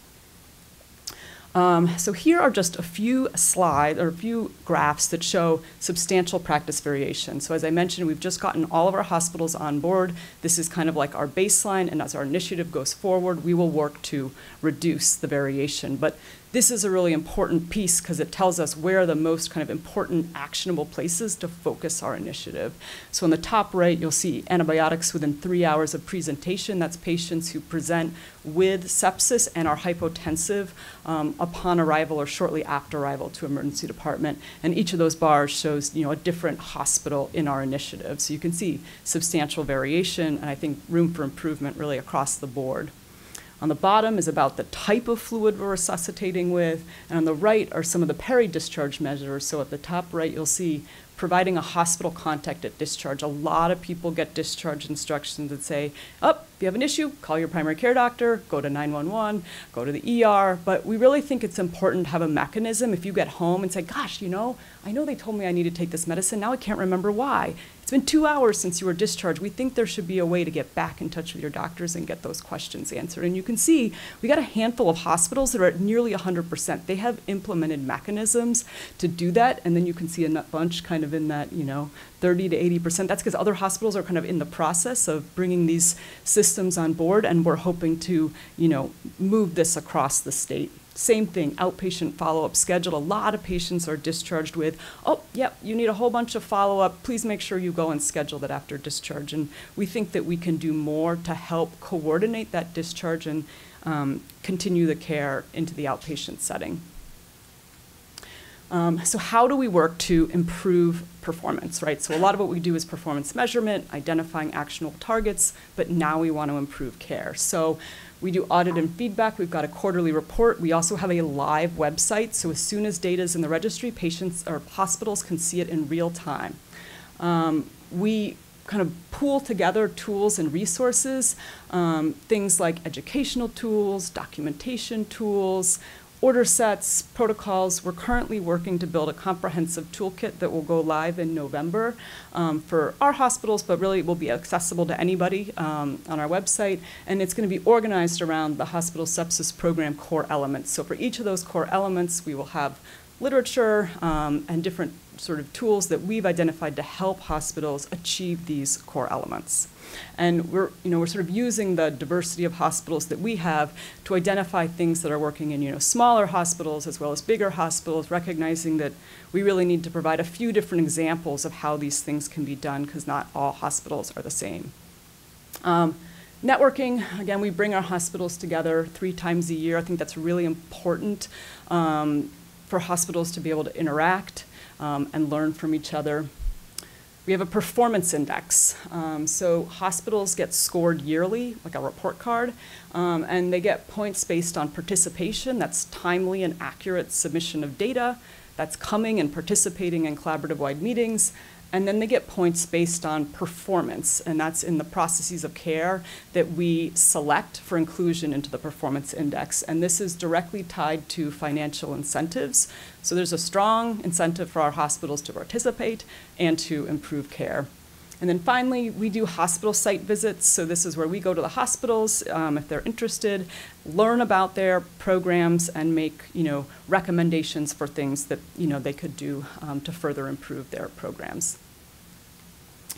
Um, so here are just a few slides or a few graphs that show substantial practice variation. So as I mentioned, we've just gotten all of our hospitals on board. This is kind of like our baseline, and as our initiative goes forward, we will work to reduce the variation. But this is a really important piece because it tells us where the most kind of important actionable places to focus our initiative. So in the top right, you'll see antibiotics within three hours of presentation. That's patients who present with sepsis and are hypotensive um, upon arrival or shortly after arrival to emergency department. And each of those bars shows you know, a different hospital in our initiative. So you can see substantial variation and I think room for improvement really across the board. On the bottom is about the type of fluid we're resuscitating with, and on the right are some of the peri-discharge measures. So at the top right, you'll see providing a hospital contact at discharge. A lot of people get discharge instructions that say, oh, if you have an issue, call your primary care doctor, go to 911, go to the ER. But we really think it's important to have a mechanism if you get home and say, gosh, you know, I know they told me I need to take this medicine. Now I can't remember why. It's been two hours since you were discharged. We think there should be a way to get back in touch with your doctors and get those questions answered. And you can see we got a handful of hospitals that are at nearly 100%. They have implemented mechanisms to do that. And then you can see a bunch kind of in that, you know, 30 to 80%. That's because other hospitals are kind of in the process of bringing these systems on board. And we're hoping to, you know, move this across the state. Same thing, outpatient follow-up schedule. A lot of patients are discharged with, oh, yep, you need a whole bunch of follow-up. Please make sure you go and schedule that after discharge. And we think that we can do more to help coordinate that discharge and um, continue the care into the outpatient setting. Um, so how do we work to improve performance, right? So a lot of what we do is performance measurement, identifying actionable targets, but now we want to improve care. So we do audit and feedback. We've got a quarterly report. We also have a live website. So as soon as data is in the registry, patients or hospitals can see it in real time. Um, we kind of pool together tools and resources, um, things like educational tools, documentation tools, order sets, protocols. We're currently working to build a comprehensive toolkit that will go live in November um, for our hospitals, but really will be accessible to anybody um, on our website. And it's going to be organized around the hospital sepsis program core elements. So for each of those core elements, we will have literature um, and different sort of tools that we've identified to help hospitals achieve these core elements. And we're, you know, we're sort of using the diversity of hospitals that we have to identify things that are working in, you know, smaller hospitals as well as bigger hospitals, recognizing that we really need to provide a few different examples of how these things can be done because not all hospitals are the same. Um, networking, again, we bring our hospitals together three times a year. I think that's really important um, for hospitals to be able to interact um, and learn from each other. We have a performance index. Um, so hospitals get scored yearly, like a report card, um, and they get points based on participation. That's timely and accurate submission of data. That's coming and participating in collaborative wide meetings, and then they get points based on performance, and that's in the processes of care that we select for inclusion into the performance index. And this is directly tied to financial incentives. So there's a strong incentive for our hospitals to participate and to improve care. And then finally, we do hospital site visits. So this is where we go to the hospitals um, if they're interested, learn about their programs, and make you know recommendations for things that you know they could do um, to further improve their programs.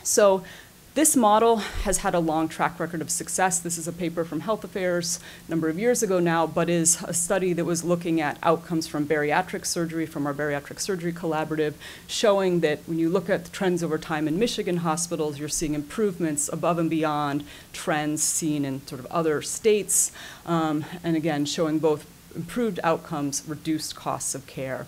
So this model has had a long track record of success. This is a paper from Health Affairs a number of years ago now, but is a study that was looking at outcomes from bariatric surgery from our Bariatric Surgery Collaborative, showing that when you look at the trends over time in Michigan hospitals, you're seeing improvements above and beyond trends seen in sort of other states, um, and again, showing both improved outcomes, reduced costs of care.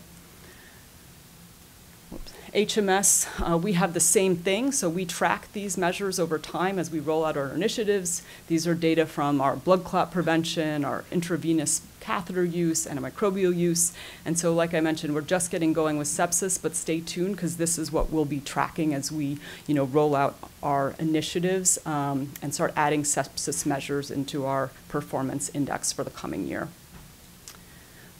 HMS, uh, we have the same thing, so we track these measures over time as we roll out our initiatives. These are data from our blood clot prevention, our intravenous catheter use, antimicrobial use. And so, like I mentioned, we're just getting going with sepsis, but stay tuned because this is what we'll be tracking as we, you know, roll out our initiatives um, and start adding sepsis measures into our performance index for the coming year.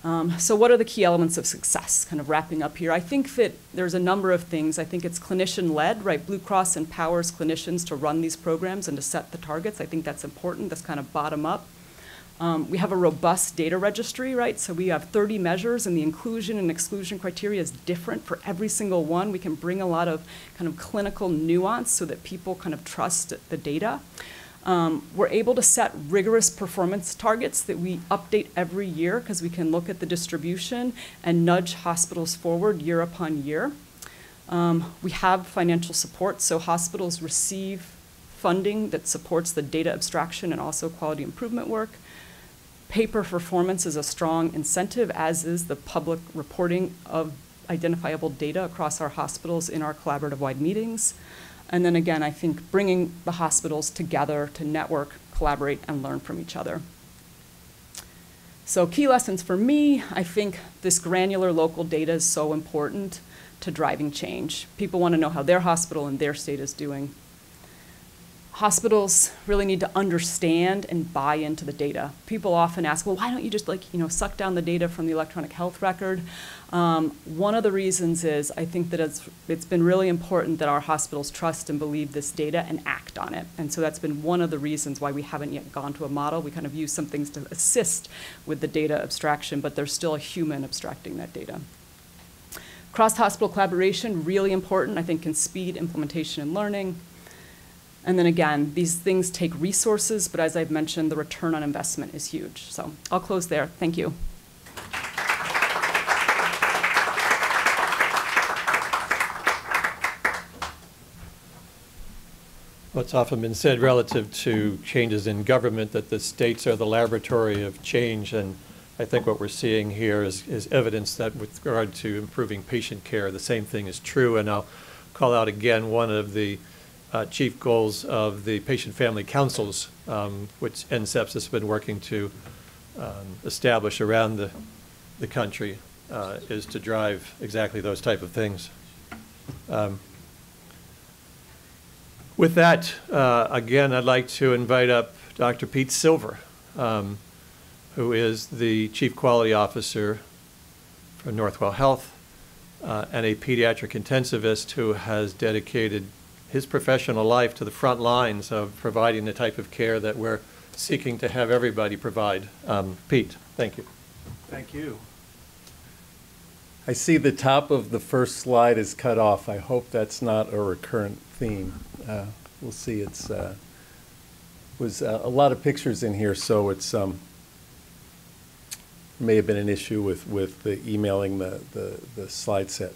Um, so what are the key elements of success? Kind of wrapping up here. I think that there's a number of things. I think it's clinician-led, right? Blue Cross empowers clinicians to run these programs and to set the targets. I think that's important. That's kind of bottom up. Um, we have a robust data registry, right? So we have 30 measures, and the inclusion and exclusion criteria is different for every single one. We can bring a lot of kind of clinical nuance so that people kind of trust the data. Um, we're able to set rigorous performance targets that we update every year because we can look at the distribution and nudge hospitals forward year upon year. Um, we have financial support, so hospitals receive funding that supports the data abstraction and also quality improvement work. Paper performance is a strong incentive, as is the public reporting of identifiable data across our hospitals in our collaborative wide meetings. And then again, I think bringing the hospitals together to network, collaborate, and learn from each other. So key lessons for me, I think this granular local data is so important to driving change. People want to know how their hospital and their state is doing hospitals really need to understand and buy into the data. People often ask, well, why don't you just like, you know, suck down the data from the electronic health record? Um, one of the reasons is I think that it's, it's been really important that our hospitals trust and believe this data and act on it. And so that's been one of the reasons why we haven't yet gone to a model. We kind of use some things to assist with the data abstraction, but there's still a human abstracting that data. Cross-hospital collaboration, really important, I think can speed implementation and learning. And then again, these things take resources, but as I've mentioned, the return on investment is huge. So I'll close there. Thank you. It's often been said relative to changes in government that the states are the laboratory of change, and I think what we're seeing here is, is evidence that with regard to improving patient care, the same thing is true. And I'll call out again one of the uh, chief goals of the patient family councils, um, which End Sepsis has been working to um, establish around the, the country, uh, is to drive exactly those type of things. Um, with that, uh, again, I'd like to invite up Dr. Pete Silver, um, who is the Chief Quality Officer for Northwell Health uh, and a pediatric intensivist who has dedicated his professional life to the front lines of providing the type of care that we're seeking to have everybody provide. Um, Pete, thank you. Thank you. I see the top of the first slide is cut off. I hope that's not a recurrent theme. Uh, we'll see. It's uh, was uh, a lot of pictures in here, so it's um, may have been an issue with with the emailing the the, the slide set.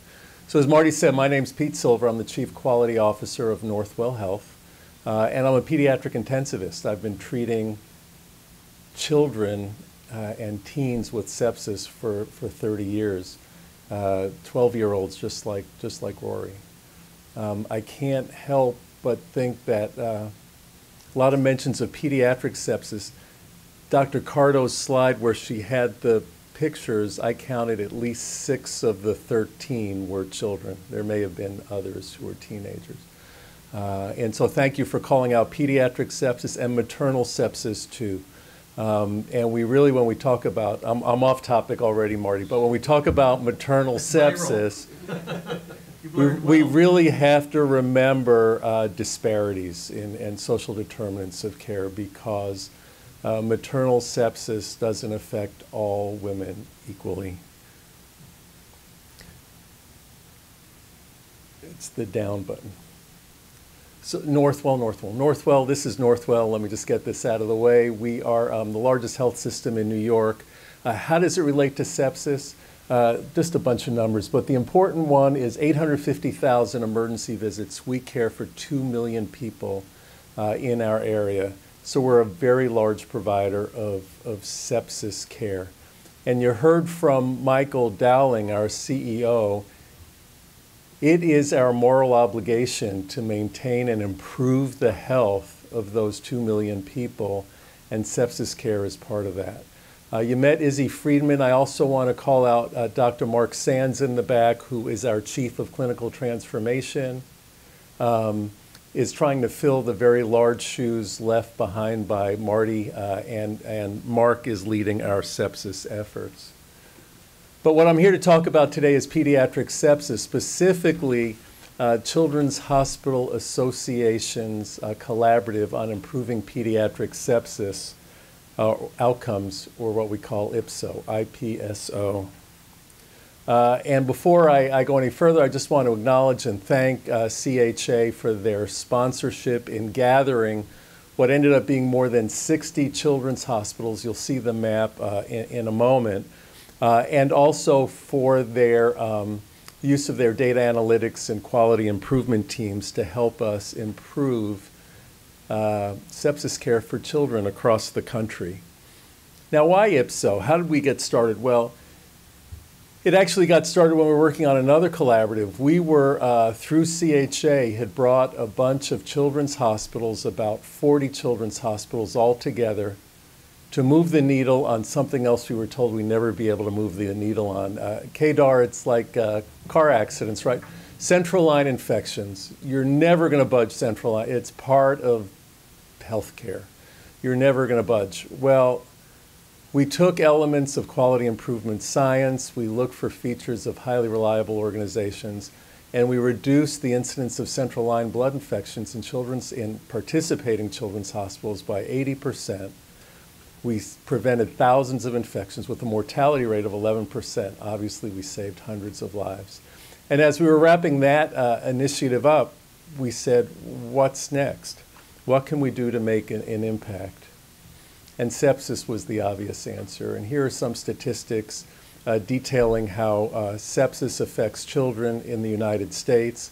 So as Marty said, my name's Pete Silver. I'm the Chief Quality Officer of Northwell Health, uh, and I'm a pediatric intensivist. I've been treating children uh, and teens with sepsis for, for 30 years, 12-year-olds uh, just like, just like Rory. Um, I can't help but think that uh, a lot of mentions of pediatric sepsis. Dr. Cardo's slide where she had the pictures, I counted at least six of the 13 were children. There may have been others who were teenagers. Uh, and so thank you for calling out pediatric sepsis and maternal sepsis too. Um, and we really, when we talk about, I'm, I'm, off topic already, Marty, but when we talk about maternal sepsis, <laughs> we, we, really have to remember uh, disparities in, in social determinants of care because uh, maternal sepsis doesn't affect all women equally. It's the down button. So Northwell, Northwell, Northwell, this is Northwell. Let me just get this out of the way. We are um, the largest health system in New York. Uh, how does it relate to sepsis? Uh, just a bunch of numbers, but the important one is 850,000 emergency visits. We care for 2 million people uh, in our area. So we're a very large provider of, of sepsis care. And you heard from Michael Dowling, our CEO, it is our moral obligation to maintain and improve the health of those 2 million people, and sepsis care is part of that. Uh, you met Izzy Friedman. I also want to call out uh, Dr. Mark Sands in the back, who is our Chief of Clinical Transformation. Um, is trying to fill the very large shoes left behind by Marty, uh, and, and Mark is leading our sepsis efforts. But what I'm here to talk about today is pediatric sepsis, specifically uh, Children's Hospital Association's uh, collaborative on improving pediatric sepsis. uh, outcomes, or what we call IPSO, I-P-S-O. Uh, and before I, I, go any further, I just want to acknowledge and thank uh, CHA for their sponsorship in gathering what ended up being more than 60 children's hospitals. You'll see the map uh, in, in, a moment. Uh, and also for their um, use of their data analytics and quality improvement teams to help us improve uh, sepsis care for children across the country. Now, why IPSO? How did we get started? Well, it actually got started when we were working on another collaborative. We were, uh, through CHA, had brought a bunch of children's hospitals, about 40 children's hospitals all together, to move the needle on something else we were told we'd never be able to move the needle on. Uh, Kedar, it's like uh, car accidents, right? Central line infections. You're never going to budge central line. It's part of healthcare. You're never going to budge. Well, we took elements of quality improvement science, we looked for features of highly reliable organizations, and we reduced the incidence of central line blood infections in children's in participating children's hospitals by 80%. We prevented thousands of infections with a mortality rate of 11%. Obviously, we saved hundreds of lives. And as we were wrapping that uh, initiative up, we said, what's next? What can we do to make an, an impact? And sepsis was the obvious answer. And here are some statistics uh, detailing how uh, sepsis affects children in the United States.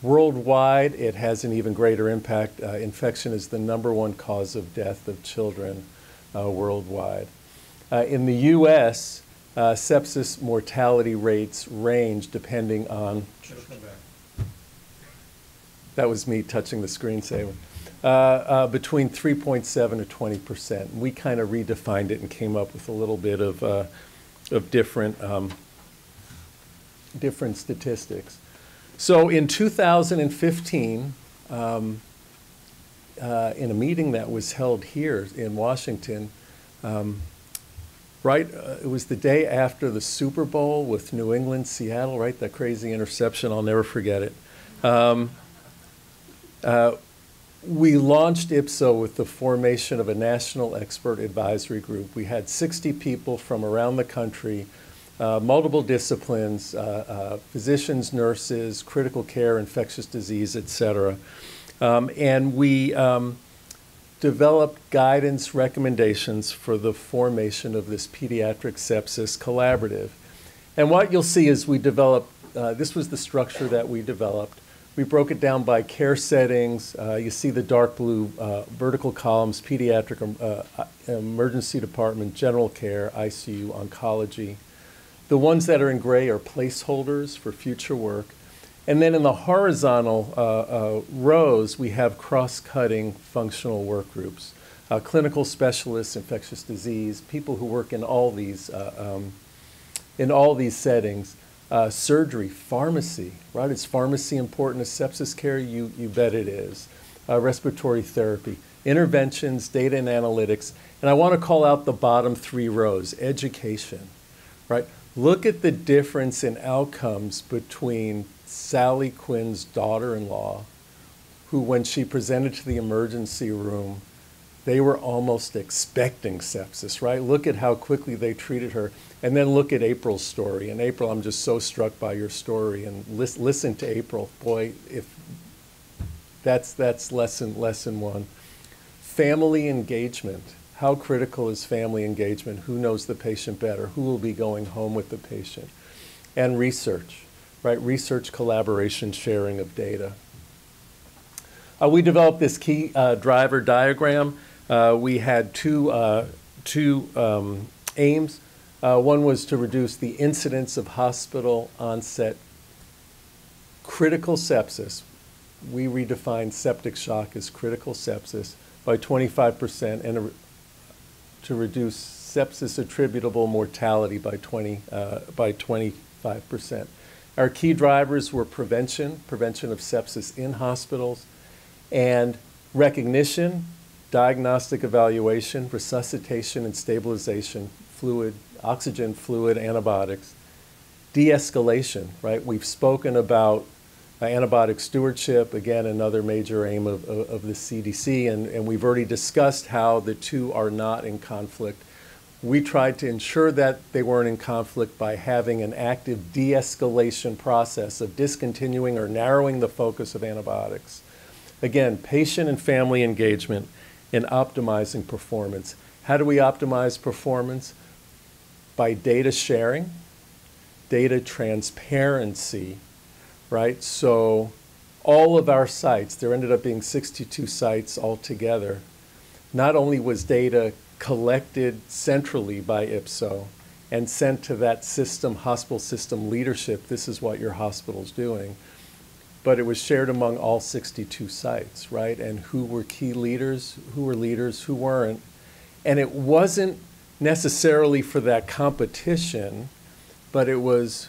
Worldwide, it has an even greater impact. Uh, infection is the number one cause of death of children uh, worldwide. Uh, in the U.S., uh, sepsis mortality rates range depending on. That was me touching the screensaver uh, uh, between 3.7 to 20 percent. We kind of redefined it and came up with a little bit of, uh, of different, um, different statistics. So in 2015, um, uh, in a meeting that was held here in Washington, um, right, uh, it was the day after the Super Bowl with New England, Seattle, right, that crazy interception, I'll never forget it. We launched IPSO with the formation of a national expert advisory group. We had 60 people from around the country, uh, multiple disciplines, uh, uh, physicians, nurses, critical care, infectious disease, et cetera. Um, and we um, developed guidance recommendations for the formation of this pediatric sepsis collaborative. And what you'll see is we developed, uh, this was the structure that we developed. We broke it down by care settings. Uh, you see the dark blue uh, vertical columns, pediatric um, uh, uh, emergency department, general care, ICU, oncology. The ones that are in gray are placeholders for future work. And then in the horizontal uh, uh, rows, we have cross-cutting functional work groups. clinical specialists, infectious disease, people who work in all these, um, in all these settings. Uh, surgery, pharmacy, right? Is pharmacy important as sepsis care? You, you bet it is. Uh, respiratory therapy, interventions, data and analytics. And I want to call out the bottom three rows education, right? Look at the difference in outcomes between Sally Quinn's daughter in law, who, when she presented to the emergency room, they were almost expecting sepsis, right? Look at how quickly they treated her. And then look at April's story. And April, I'm just so struck by your story. And lis- listen to April. Boy, if that's, that's lesson, lesson one. Family engagement. How critical is family engagement? Who knows the patient better? Who will be going home with the patient? And research, right? Research collaboration, sharing of data. Uh, we developed this key uh, driver diagram uh, we had two, uh, two um, aims. Uh, one was to reduce the incidence of hospital onset critical sepsis. We redefined septic shock as critical sepsis by 25% and a, to reduce sepsis attributable mortality by 20 uh, by 25%. Our key drivers were prevention, prevention of sepsis in hospitals, and recognition diagnostic evaluation, resuscitation and stabilization, fluid, oxygen, fluid, antibiotics, de-escalation, right? We've spoken about Uh, antibiotic stewardship, again, another major aim of, of, of the CDC, and, and we've already discussed how the two are not in conflict. We tried to ensure that they weren't in conflict by having an active de escalation process of discontinuing or narrowing the focus of antibiotics. Again, patient and family engagement in optimizing performance. How do we optimize performance? By data sharing, data transparency, right? So all of our sites, there ended up being 62 sites altogether. Not only was data collected centrally by IPSO and sent to that system, hospital system leadership, this is what your hospital's doing, but it was shared among all 62 sites, right? And who were key leaders, who were leaders, who weren't. And it wasn't necessarily for that competition, but it was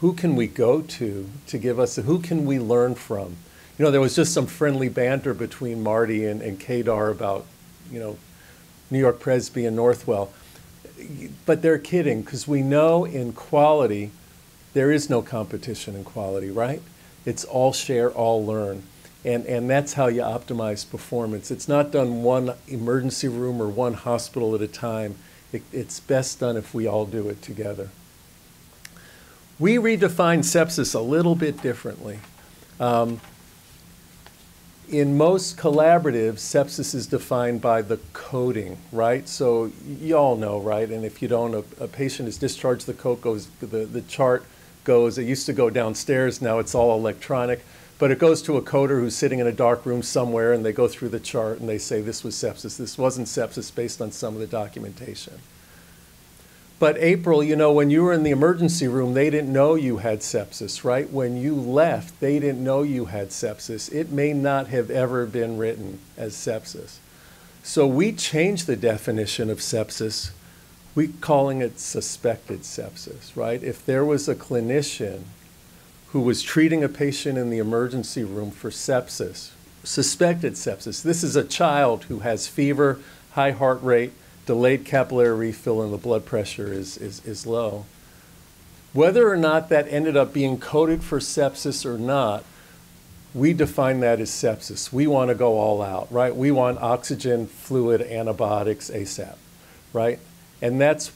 who can we go to to give us, who can we learn from? You know, there was just some friendly banter between Marty and, and Kedar about, you know, New York Presby and Northwell. But they're kidding because we know in quality, there is no competition in quality, right? It's all share, all learn. And, and that's how you optimize performance. It's not done one emergency room or one hospital at a time. It, it's best done if we all do it together. We redefine sepsis a little bit differently. Um, in most collaboratives, sepsis is defined by the coding, right? So you all know, right? And if you don't, a, a patient is discharged, the code goes, the, the chart goes, it used to go downstairs, now it's all electronic, but it goes to a coder who's sitting in a dark room somewhere and they go through the chart and they say this was sepsis, this wasn't sepsis based on some of the documentation. But April, you know, when you were in the emergency room, they didn't know you had sepsis, right? When you left, they didn't know you had sepsis. It may not have ever been written as sepsis. So we changed the definition of sepsis. We calling it suspected sepsis, right? If there was a clinician who was treating a patient in the emergency room for sepsis, suspected sepsis. This is a child who has fever, high heart rate, delayed capillary refill and the blood pressure is, is, is low. Whether or not that ended up being coded for sepsis or not, we define that as sepsis. We want to go all out, right? We want oxygen, fluid, antibiotics ASAP, right? And that's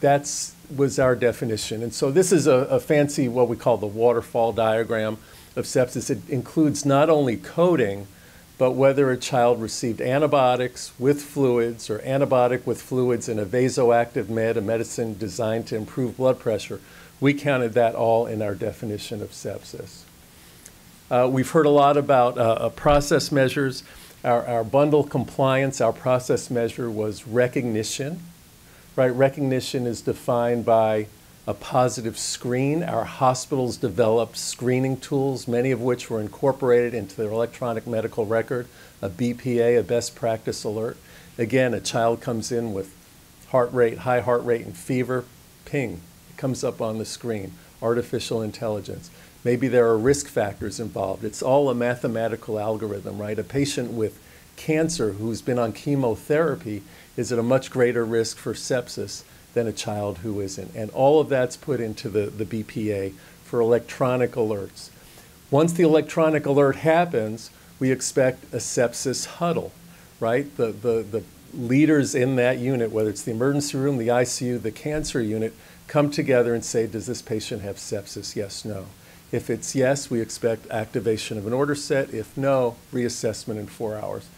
that's was our definition. And so this is a, a fancy what we call the waterfall diagram of sepsis. It includes not only coding, but whether a child received antibiotics with fluids or antibiotic with fluids and a vasoactive med, a medicine designed to improve blood pressure, we counted that all in our definition of sepsis. Uh, we've heard a lot about uh, uh, process measures. Our, our bundle compliance, our process measure was recognition, right? Recognition is defined by a positive screen. Our hospitals developed screening tools, many of which were incorporated into their electronic medical record, a BPA, a best practice alert. Again, a child comes in with heart rate, high heart rate, and fever, ping, it comes up on the screen. Artificial intelligence. Maybe there are risk factors involved. It's all a mathematical algorithm, right? A patient with cancer who's been on chemotherapy is at a much greater risk for sepsis than a child who isn't. And all of that's put into the, the BPA for electronic alerts. Once the electronic alert happens, we expect a sepsis huddle, right? The, the, the leaders in that unit, whether it's the emergency room, the ICU, the cancer unit, come together and say, does this patient have sepsis? Yes, no. If it's yes, we expect activation of an order set. If no, reassessment in four hours.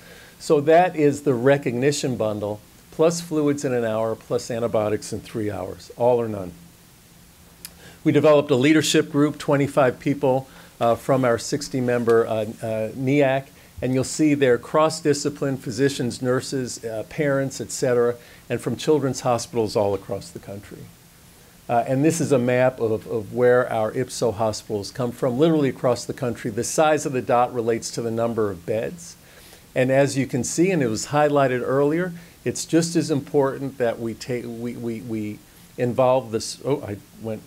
So that is the recognition bundle plus fluids in an hour, plus antibiotics in three hours, all or none. We developed a leadership group, 25 people uh, from our 60 member uh, uh, and you'll see they're cross discipline physicians, nurses, uh, parents, et cetera, and from children's hospitals all across the country. Uh, and this is a map of, of where our IPSO hospitals come from, literally across the country. The size of the dot relates to the number of beds. And as you can see, and it was highlighted earlier, it's just as important that we take we, we, we involve this oh I went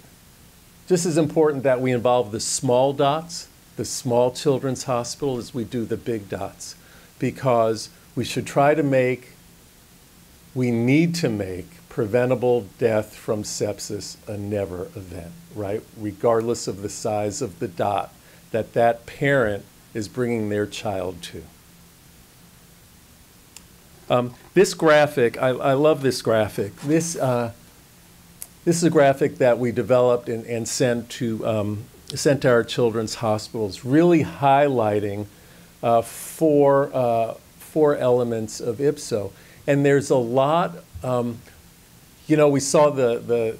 just as important that we involve the small dots, the small children's hospital as we do the big dots. Because we should try to make we need to make preventable death from sepsis a never event, right? Regardless of the size of the dot that that parent is bringing their child to. Um, this graphic, I, I love this graphic. This, uh, this is a graphic that we developed and, and sent to um, sent to our children's hospitals, really highlighting uh, four uh, four elements of IPSO. And there's a lot. Um, you know, we saw the the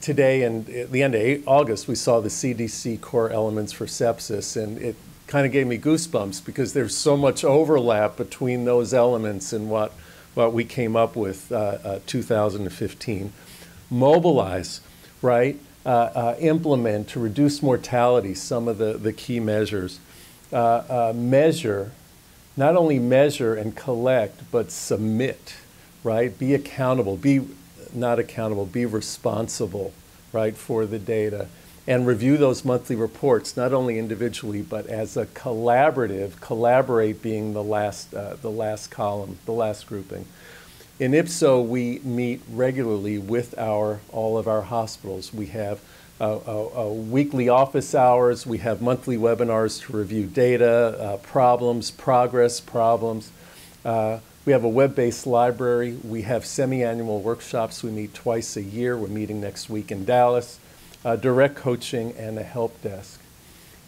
today and at the end of August, we saw the CDC core elements for sepsis, and it kind of gave me goosebumps because there's so much overlap between those elements and what what we came up with uh, uh, 2015 mobilize, right? Uh, uh, implement to reduce mortality some of the, the key measures. Uh, uh, measure, not only measure and collect, but submit, right? Be accountable, be not accountable, be responsible, right, for the data. And review those monthly reports, not only individually, but as a collaborative, collaborate being the last, uh, the last column, the last grouping. In IPSO, we meet regularly with our, all of our hospitals. We have uh, uh, weekly office hours. We have monthly webinars to review data, uh, problems, progress, problems. Uh, we have a web-based library. We have semi-annual workshops. We meet twice a year. We're meeting next week in Dallas. Uh, direct coaching and a help desk.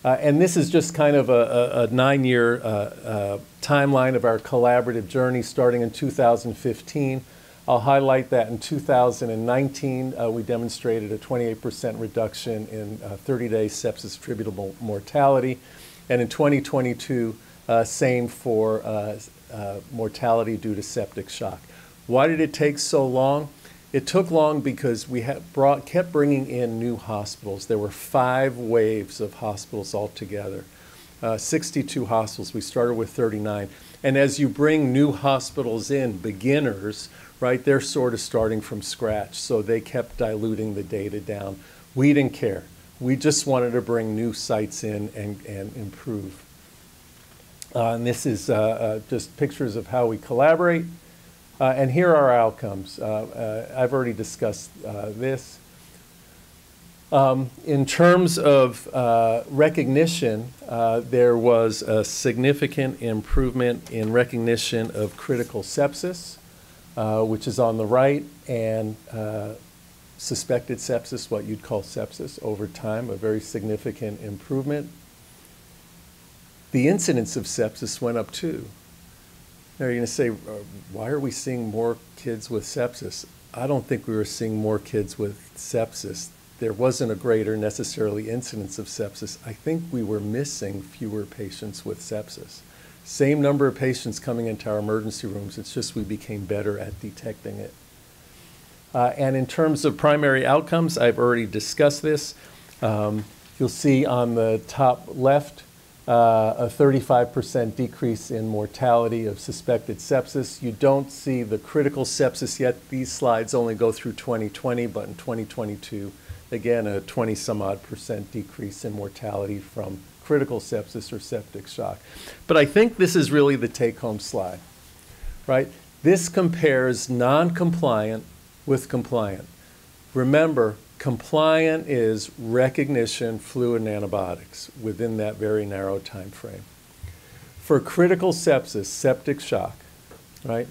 Uh, and this is just kind of a, a, a nine-year uh, uh, timeline of our collaborative journey starting in 2015. I'll highlight that in 2019, uh, we demonstrated a 28% reduction in 30-day sepsis attributable mortality. And in 2022, uh, same for uh, mortality due to septic shock. Why did it take so long? It took long because we brought, kept bringing in new hospitals. There were five waves of hospitals altogether, uh, 62 hospitals. We started with 39. And as you bring new hospitals in, beginners, right, they're sort of starting from scratch. So they kept diluting the data down. We didn't care. We just wanted to bring new sites in and, and improve. Uh, and this is uh, uh just pictures of how we collaborate. Uh, and here are our outcomes. Uh, uh, I've already discussed uh, this. Um, in terms of uh, recognition, there was a significant improvement in recognition of critical sepsis, which is on the right, and suspected sepsis, what you'd call sepsis, over time, a very significant improvement. The incidence of sepsis went up too. Now you're going to say, uh, why are we seeing more kids with sepsis? I don't think we were seeing more kids with sepsis. There wasn't a greater necessarily incidence of sepsis. I think we were missing fewer patients with sepsis. Same number of patients coming into our emergency rooms, it's just we became better at detecting it. Uh, and in terms of primary outcomes, I've already discussed this. Um, you'll see on the top left, uh, a 35% decrease in mortality of suspected sepsis. You don't see the critical sepsis yet. These slides only go through 2020, but in 2022, again, a 20 some odd percent decrease in mortality from critical sepsis or septic shock. But I think this is really the take home slide, right? This compares non compliant with compliant. Remember, Compliant is recognition, fluid, and antibiotics within that very narrow time frame. For critical sepsis, septic shock, right,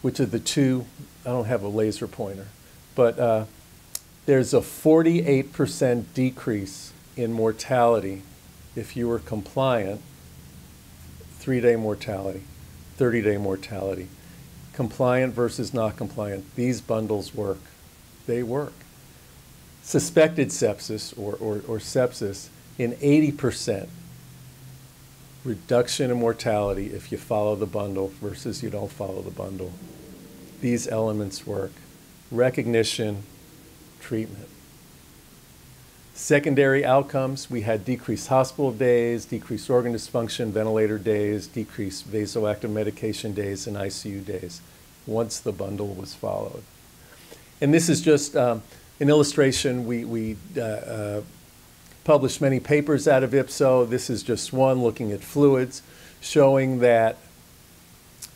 which are the two, I don't have a laser pointer, but uh, there's a 48% decrease in mortality if you were compliant, three day mortality, 30 day mortality. Compliant versus not compliant, these bundles work. They work suspected sepsis or, or, or sepsis in 80% reduction in mortality if you follow the bundle versus you don't follow the bundle. These elements work. Recognition, treatment. Secondary outcomes, we had decreased hospital days, decreased organ dysfunction, ventilator days, decreased vasoactive medication days, and ICU days once the bundle was followed. And this is just um, in illustration, we, we uh, uh, published many papers out of IPSO. This is just one looking at fluids, showing that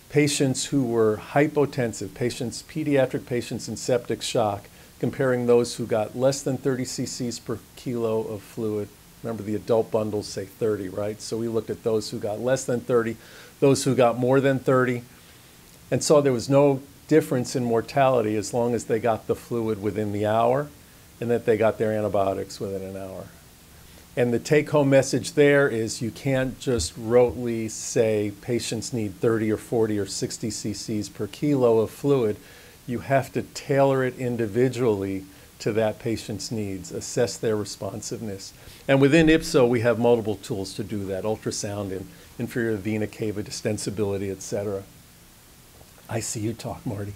patients who were hypotensive, patients, pediatric patients in septic shock, comparing those who got less than 30 cc's per kilo of fluid Remember, the adult bundles say 30, right? So we looked at those who got less than 30, those who got more than 30, and saw there was no difference in mortality as long as they got the fluid within the hour and that they got their antibiotics within an hour. And the take-home message there is you can't just rotely say patients need 30 or 40 or 60 cc's per kilo of fluid. You have to tailor it individually to that patient's needs, assess their responsiveness. And within IPSO, we have multiple tools to do that, ultrasound and inferior vena cava distensibility, et cetera. I see you talk, Marty.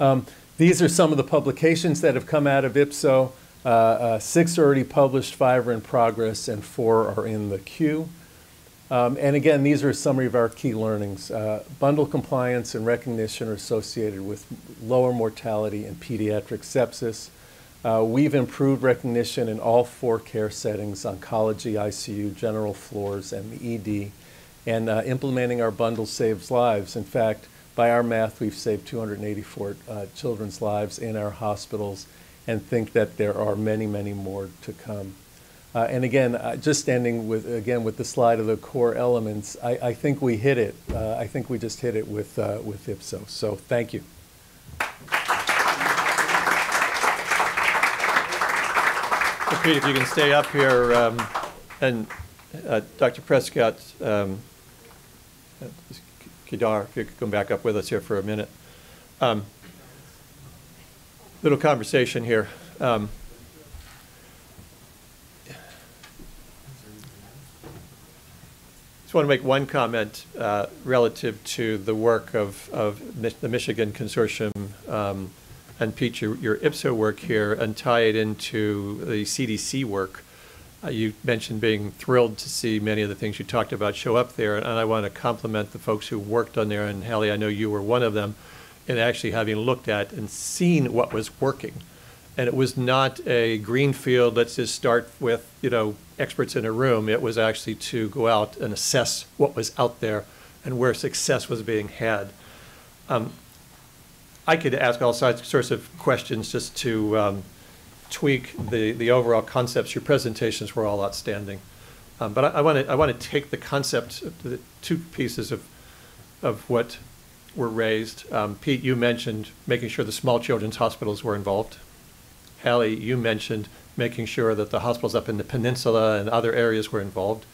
Um, these are some of the publications that have come out of IPSO. Uh, uh, six are already published, five are in progress, and four are in the queue. Um, and again, these are a summary of our key learnings. Uh, bundle compliance and recognition are associated with lower mortality in pediatric sepsis. Uh, we've improved recognition in all four care settings, oncology, ICU, general floors, and the ED. And uh, implementing our bundle saves lives. In fact, by our math, we've saved 284 uh, children's lives in our hospitals and think that there are many, many more to come. Uh, and again, uh, just ending with again with the slide of the core elements, I, I think we hit it. Uh, I think we just hit it with uh, with IPSO. So thank you. So Pete, if you can stay up here, um, and uh, Dr. Prescott, um, Kedar, if you could come back up with us here for a minute. Um, Little conversation here. Um, Just want to make one comment uh, relative to the work of, of the Michigan Consortium um, and Pete, your, your IPSO work here, and tie it into the CDC work. Uh, you mentioned being thrilled to see many of the things you talked about show up there, and I want to compliment the folks who worked on there, and Hallie, I know you were one of them, in actually having looked at and seen what was working. And it was not a greenfield, let's just start with, you know, experts in a room. It was actually to go out and assess what was out there and where success was being had. Um, I could ask all sorts sorts of questions just to um, tweak the, the overall concepts. Your presentations were all outstanding. Um, But I want to, I want to take the concept, of the two pieces of, of what were raised. Um, Pete, you mentioned making sure the small children's hospitals were involved. Hallie, you mentioned making sure that the hospitals up in the peninsula and other areas were involved.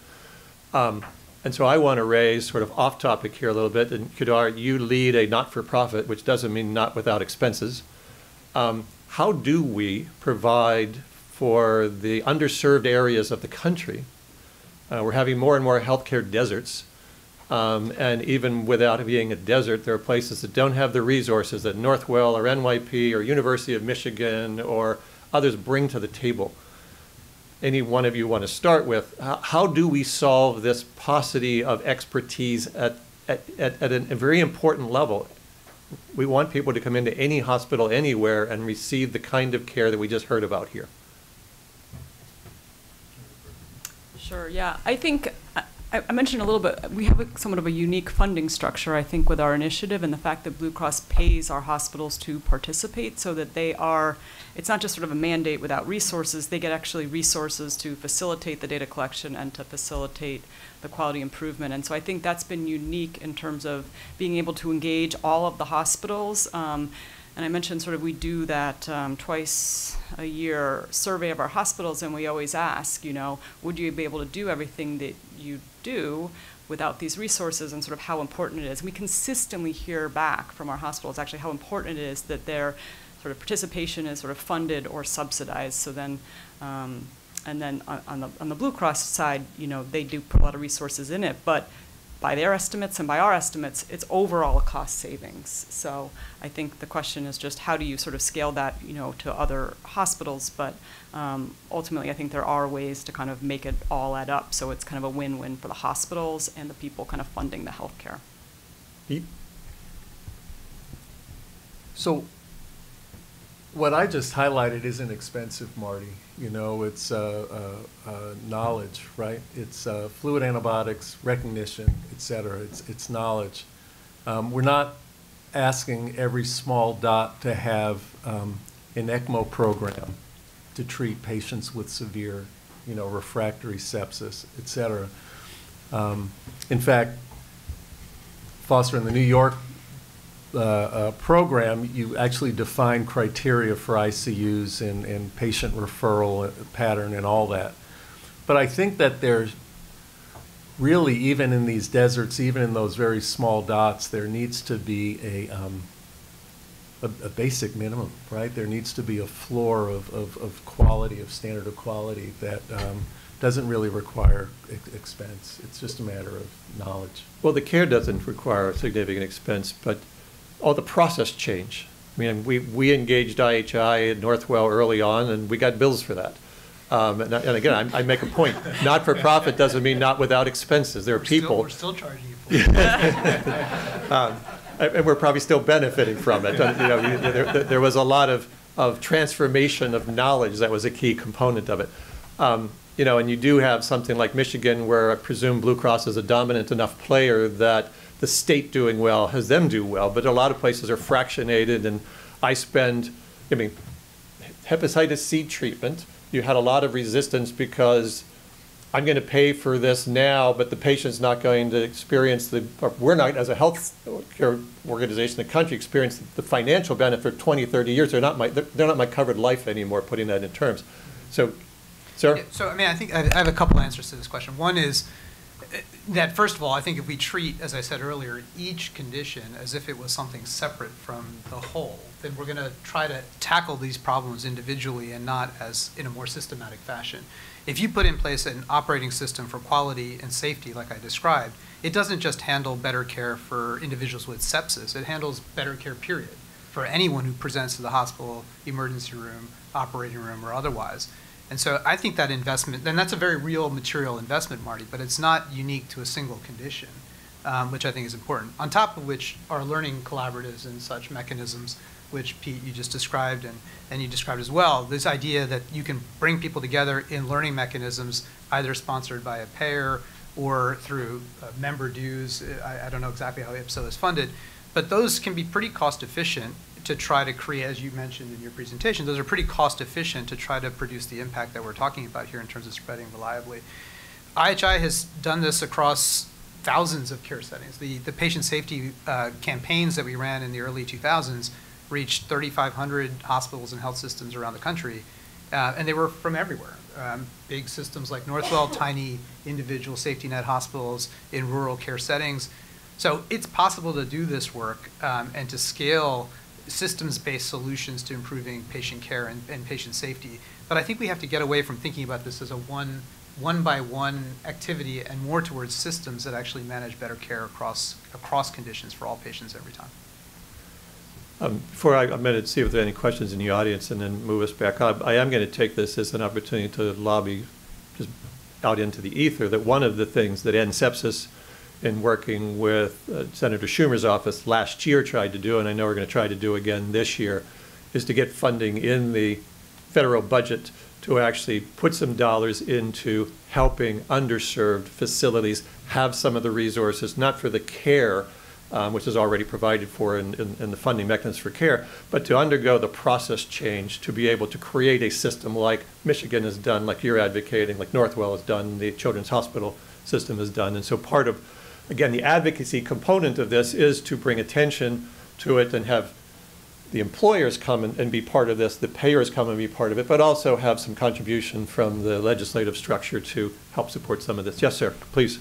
Um, and so I want to raise sort of off topic here a little bit. And Kedar, you lead a not for profit, which doesn't mean not without expenses. Um, how do we provide for the underserved areas of the country? Uh, we're having more and more healthcare deserts. Um, and even without it being a desert, there are places that don't have the resources that Northwell or NYP or University of Michigan or others bring to the table. Any one of you want to start with, how, do we solve this paucity of expertise at, at, at, at a very important level? We want people to come into any hospital anywhere and receive the kind of care that we just heard about here. Sure, yeah. I think, uh, I, I mentioned a little bit, we have a, somewhat of a unique funding structure, I think, with our initiative and the fact that Blue Cross pays our hospitals to participate so that they are, it's not just sort of a mandate without resources, they get actually resources to facilitate the data collection and to facilitate the quality improvement. And so I think that's been unique in terms of being able to engage all of the hospitals. Um, and I mentioned sort of we do that um, twice a year survey of our hospitals, and we always ask, you know, would you be able to do everything that you do without these resources, and sort of how important it is. We consistently hear back from our hospitals actually how important it is that their sort of participation is sort of funded or subsidized. So then. Um, and then on, on the on the Blue Cross side, you know, they do put a lot of resources in it, but by their estimates and by our estimates, it's overall a cost savings. So I think the question is just how do you sort of scale that, you know, to other hospitals? But um, ultimately, I think there are ways to kind of make it all add up. So it's kind of a win-win for the hospitals and the people kind of funding the healthcare. Pete? So what I just highlighted isn't expensive, Marty. You know, it's uh, uh, uh, knowledge, right? It's uh, fluid antibiotics, recognition, et cetera. It's, it's knowledge. Um, we're not asking every small dot to have um, an ECMO program to treat patients with severe you know, refractory sepsis, et cetera. Um, In fact, Foster, in the New York uh, uh, program, you actually define criteria for ICUs and, and patient referral pattern and all that. But I think that there's really, even in these deserts, even in those very small dots, there needs to be a, um, a, a basic minimum, right? There needs to be a floor of, of, of quality, of standard of quality that um, doesn't really require ex- expense. It's just a matter of knowledge. Well, the care doesn't require a significant expense, but all the process change. I mean, we, we engaged IHI at Northwell early on, and we got bills for that. Um, and, and again, I, I make a point, not-for-profit doesn't mean not without expenses. There are We're still- people. We're still charging you for <laughs> it. Um, And we're probably still benefiting from it. You know, there- there was a lot of, of transformation of knowledge that was a key component of it. Um, You know, and you do have something like Michigan where I presume Blue Cross is a dominant enough player that the state doing well has them do well, but a lot of places are fractionated, and I spend, I mean, hepatitis C treatment, you had a lot of resistance because I'm going to pay for this now, but the patient's not going to experience the, we're not, as a health care organization the country, experience the financial benefit 20, 30 years. They're not my, they're they're not my covered life anymore, putting that in terms. So, sir? So, I mean, I think I have a couple answers to this question. One is uh, that, first of all, I think if we treat, as I said earlier, each condition as if it was something separate from the whole, then we're going to try to tackle these problems individually and not as, in a more systematic fashion. If you put in place an operating system for quality and safety, like I described, it doesn't just handle better care for individuals with sepsis, it handles better care, period, for anyone who presents to the hospital, emergency room, operating room, or otherwise. And so I think that investment, and that's a very real material investment, Marty, but it's not unique to a single condition, um, which I think is important. On top of which are learning collaboratives and such mechanisms, which Pete, you just described and, and you described as well. This idea that you can bring people together in learning mechanisms, either sponsored by a payer or through uh, member dues. I, I don't know exactly how IPSO is funded, but those can be pretty cost efficient to try to create, as you mentioned in your presentation, those are pretty cost efficient to try to produce the impact that we're talking about here in terms of spreading reliably. IHI has done this across thousands of care settings. The, the patient safety uh, campaigns that we ran in the early 2000s reached 3,500 hospitals and health systems around the country, uh, and they were from everywhere. Um, big systems like Northwell, <laughs> tiny individual safety net hospitals in rural care settings. So it's possible to do this work um, and to scale systems-based solutions to improving patient care and, and patient safety. But I think we have to get away from thinking about this as a one, one by one activity and more towards systems that actually manage better care across, across conditions for all patients every time. Um, Before I, I'm going to see if there are any questions in the audience and then move us back up. I am going to take this as an opportunity to lobby just out into the ether that one of the things that End Sepsis, in working with uh, Senator Schumer's office last year, tried to do, and I know we're going to try to do again this year, is to get funding in the federal budget to actually put some dollars into helping underserved facilities have some of the resources, not for the care, um, which is already provided for in, in, in the funding mechanisms for care, but to undergo the process change to be able to create a system like Michigan has done, like you're advocating, like Northwell has done, the Children's Hospital system has done. And so part of, again, the advocacy component of this is to bring attention to it and have the employers come and, and be part of this, the payers come and be part of it, but also have some contribution from the legislative structure to help support some of this. Yes, sir, please.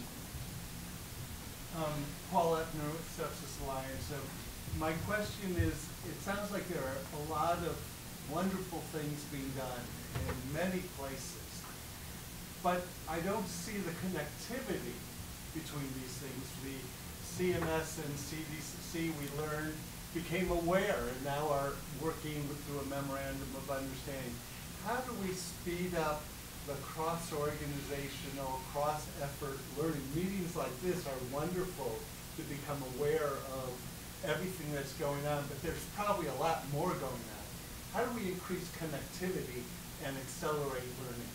Um, Paul Epner with Sepsis Alliance. So my question is, it sounds like there are a lot of wonderful things being done in many places, but I don't see the connectivity between these things. The CMS and CDC, we learned, became aware and now are working through a memorandum of understanding. How do we speed up the cross-organizational, cross-effort learning? Meetings like this are wonderful to become aware of everything that's going on, but there's probably a lot more going on. How do we increase connectivity and accelerate learning?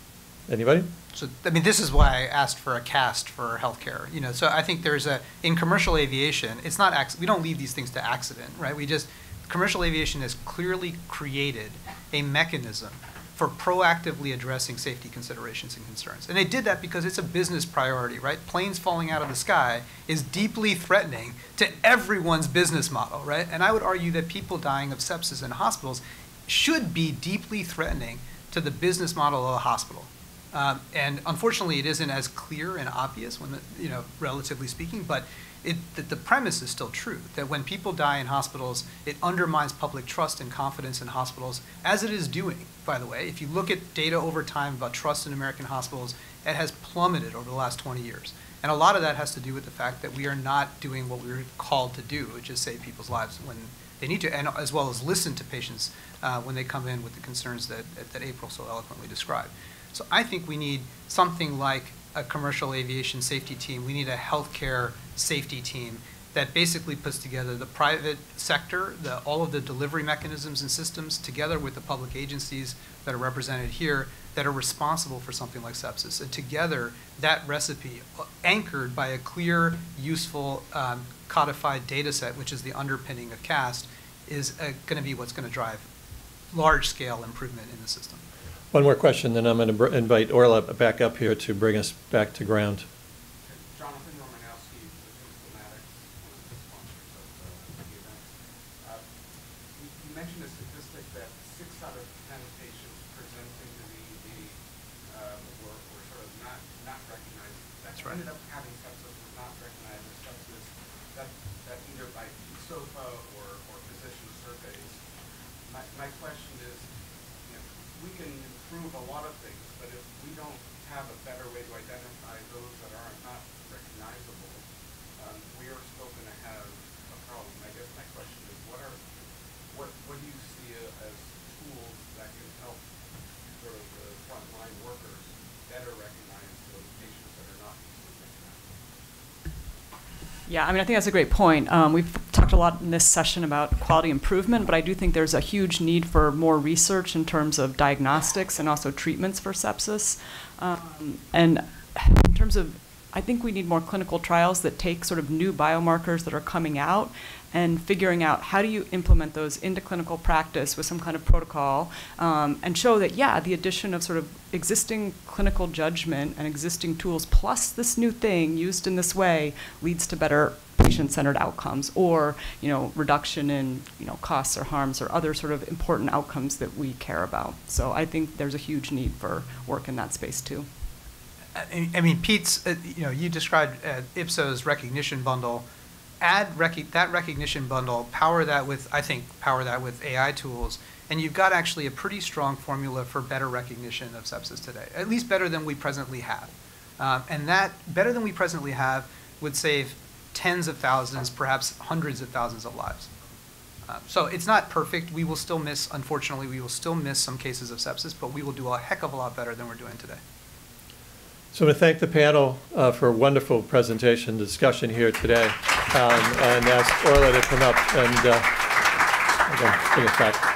Anybody? So, I mean, this is why I asked for a CAST for healthcare, you know, so I think there's a, in commercial aviation, it's not, we don't leave these things to accident, right? We just, commercial aviation has clearly created a mechanism for proactively addressing safety considerations and concerns. And they did that because it's a business priority, right? Planes falling out of the sky is deeply threatening to everyone's business model, right? And I would argue that people dying of sepsis in hospitals should be deeply threatening to the business model of a hospital. Um, and unfortunately, it isn't as clear and obvious when, the, you know, relatively speaking, but it, the, the premise is still true that when people die in hospitals, it undermines public trust and confidence in hospitals, as it is doing, by the way. If you look at data over time about trust in American hospitals, it has plummeted over the last 20 years. And a lot of that has to do with the fact that we are not doing what we were called to do, which is save people's lives when they need to, and as well as listen to patients uh, when they come in with the concerns that, that April so eloquently described. So I think we need something like a commercial aviation safety team. We need a healthcare safety team that basically puts together the private sector, the, all of the delivery mechanisms and systems, together with the public agencies that are represented here that are responsible for something like sepsis. And together, that recipe, anchored by a clear, useful, um, codified data set, which is the underpinning of CAST, is uh, going to be what's going to drive large-scale improvement in the system. One more question, then I'm going to invite Orla back up here to bring us back to ground. Jonathan Romanowski, with Inflammatix, one of the sponsors of uh, the event. Uh, You you mentioned a statistic that six out of 10 patients presenting to the ED uh, were were sort of not not recognized. That That's right. ended up having sepsis, was not recognized as sepsis, that that either by SOFA or or physician surveys. My my question is, you know, we can improve a lot of things, but if we don't have a better way to identify those that are not recognizable, um, we are still going to have a problem. I guess my question is, what are, what, what do you see uh, as tools that can help sort of the frontline workers better recognize those patients that are not easily recognized? Yeah, I mean, I think that's a great point. Um, we've talked a lot in this session about quality improvement, but I do think there's a huge need for more research in terms of diagnostics and also treatments for sepsis. Um, and in terms of, I think we need more clinical trials that take sort of new biomarkers that are coming out and figuring out how do you implement those into clinical practice with some kind of protocol um, and show that, yeah, the addition of sort of existing clinical judgment and existing tools plus this new thing used in this way leads to better patient-centered outcomes or, you know, reduction in, you know, costs or harms or other sort of important outcomes that we care about. So I think there's a huge need for work in that space too. I mean, Pete's, uh, you know, you described uh, Ipso's recognition bundle. Add rec- that recognition bundle, power that with, I think, power that with AI tools, and you've got actually a pretty strong formula for better recognition of sepsis today, at least better than we presently have. Um, and that, better than we presently have, would save tens of thousands, perhaps hundreds of thousands of lives. Uh, so it's not perfect. We will still miss, unfortunately, we will still miss some cases of sepsis, but we will do a heck of a lot better than we're doing today. So I want to thank the panel uh, for a wonderful presentation, discussion here today, um, and ask Orla to come up and uh, bring us back.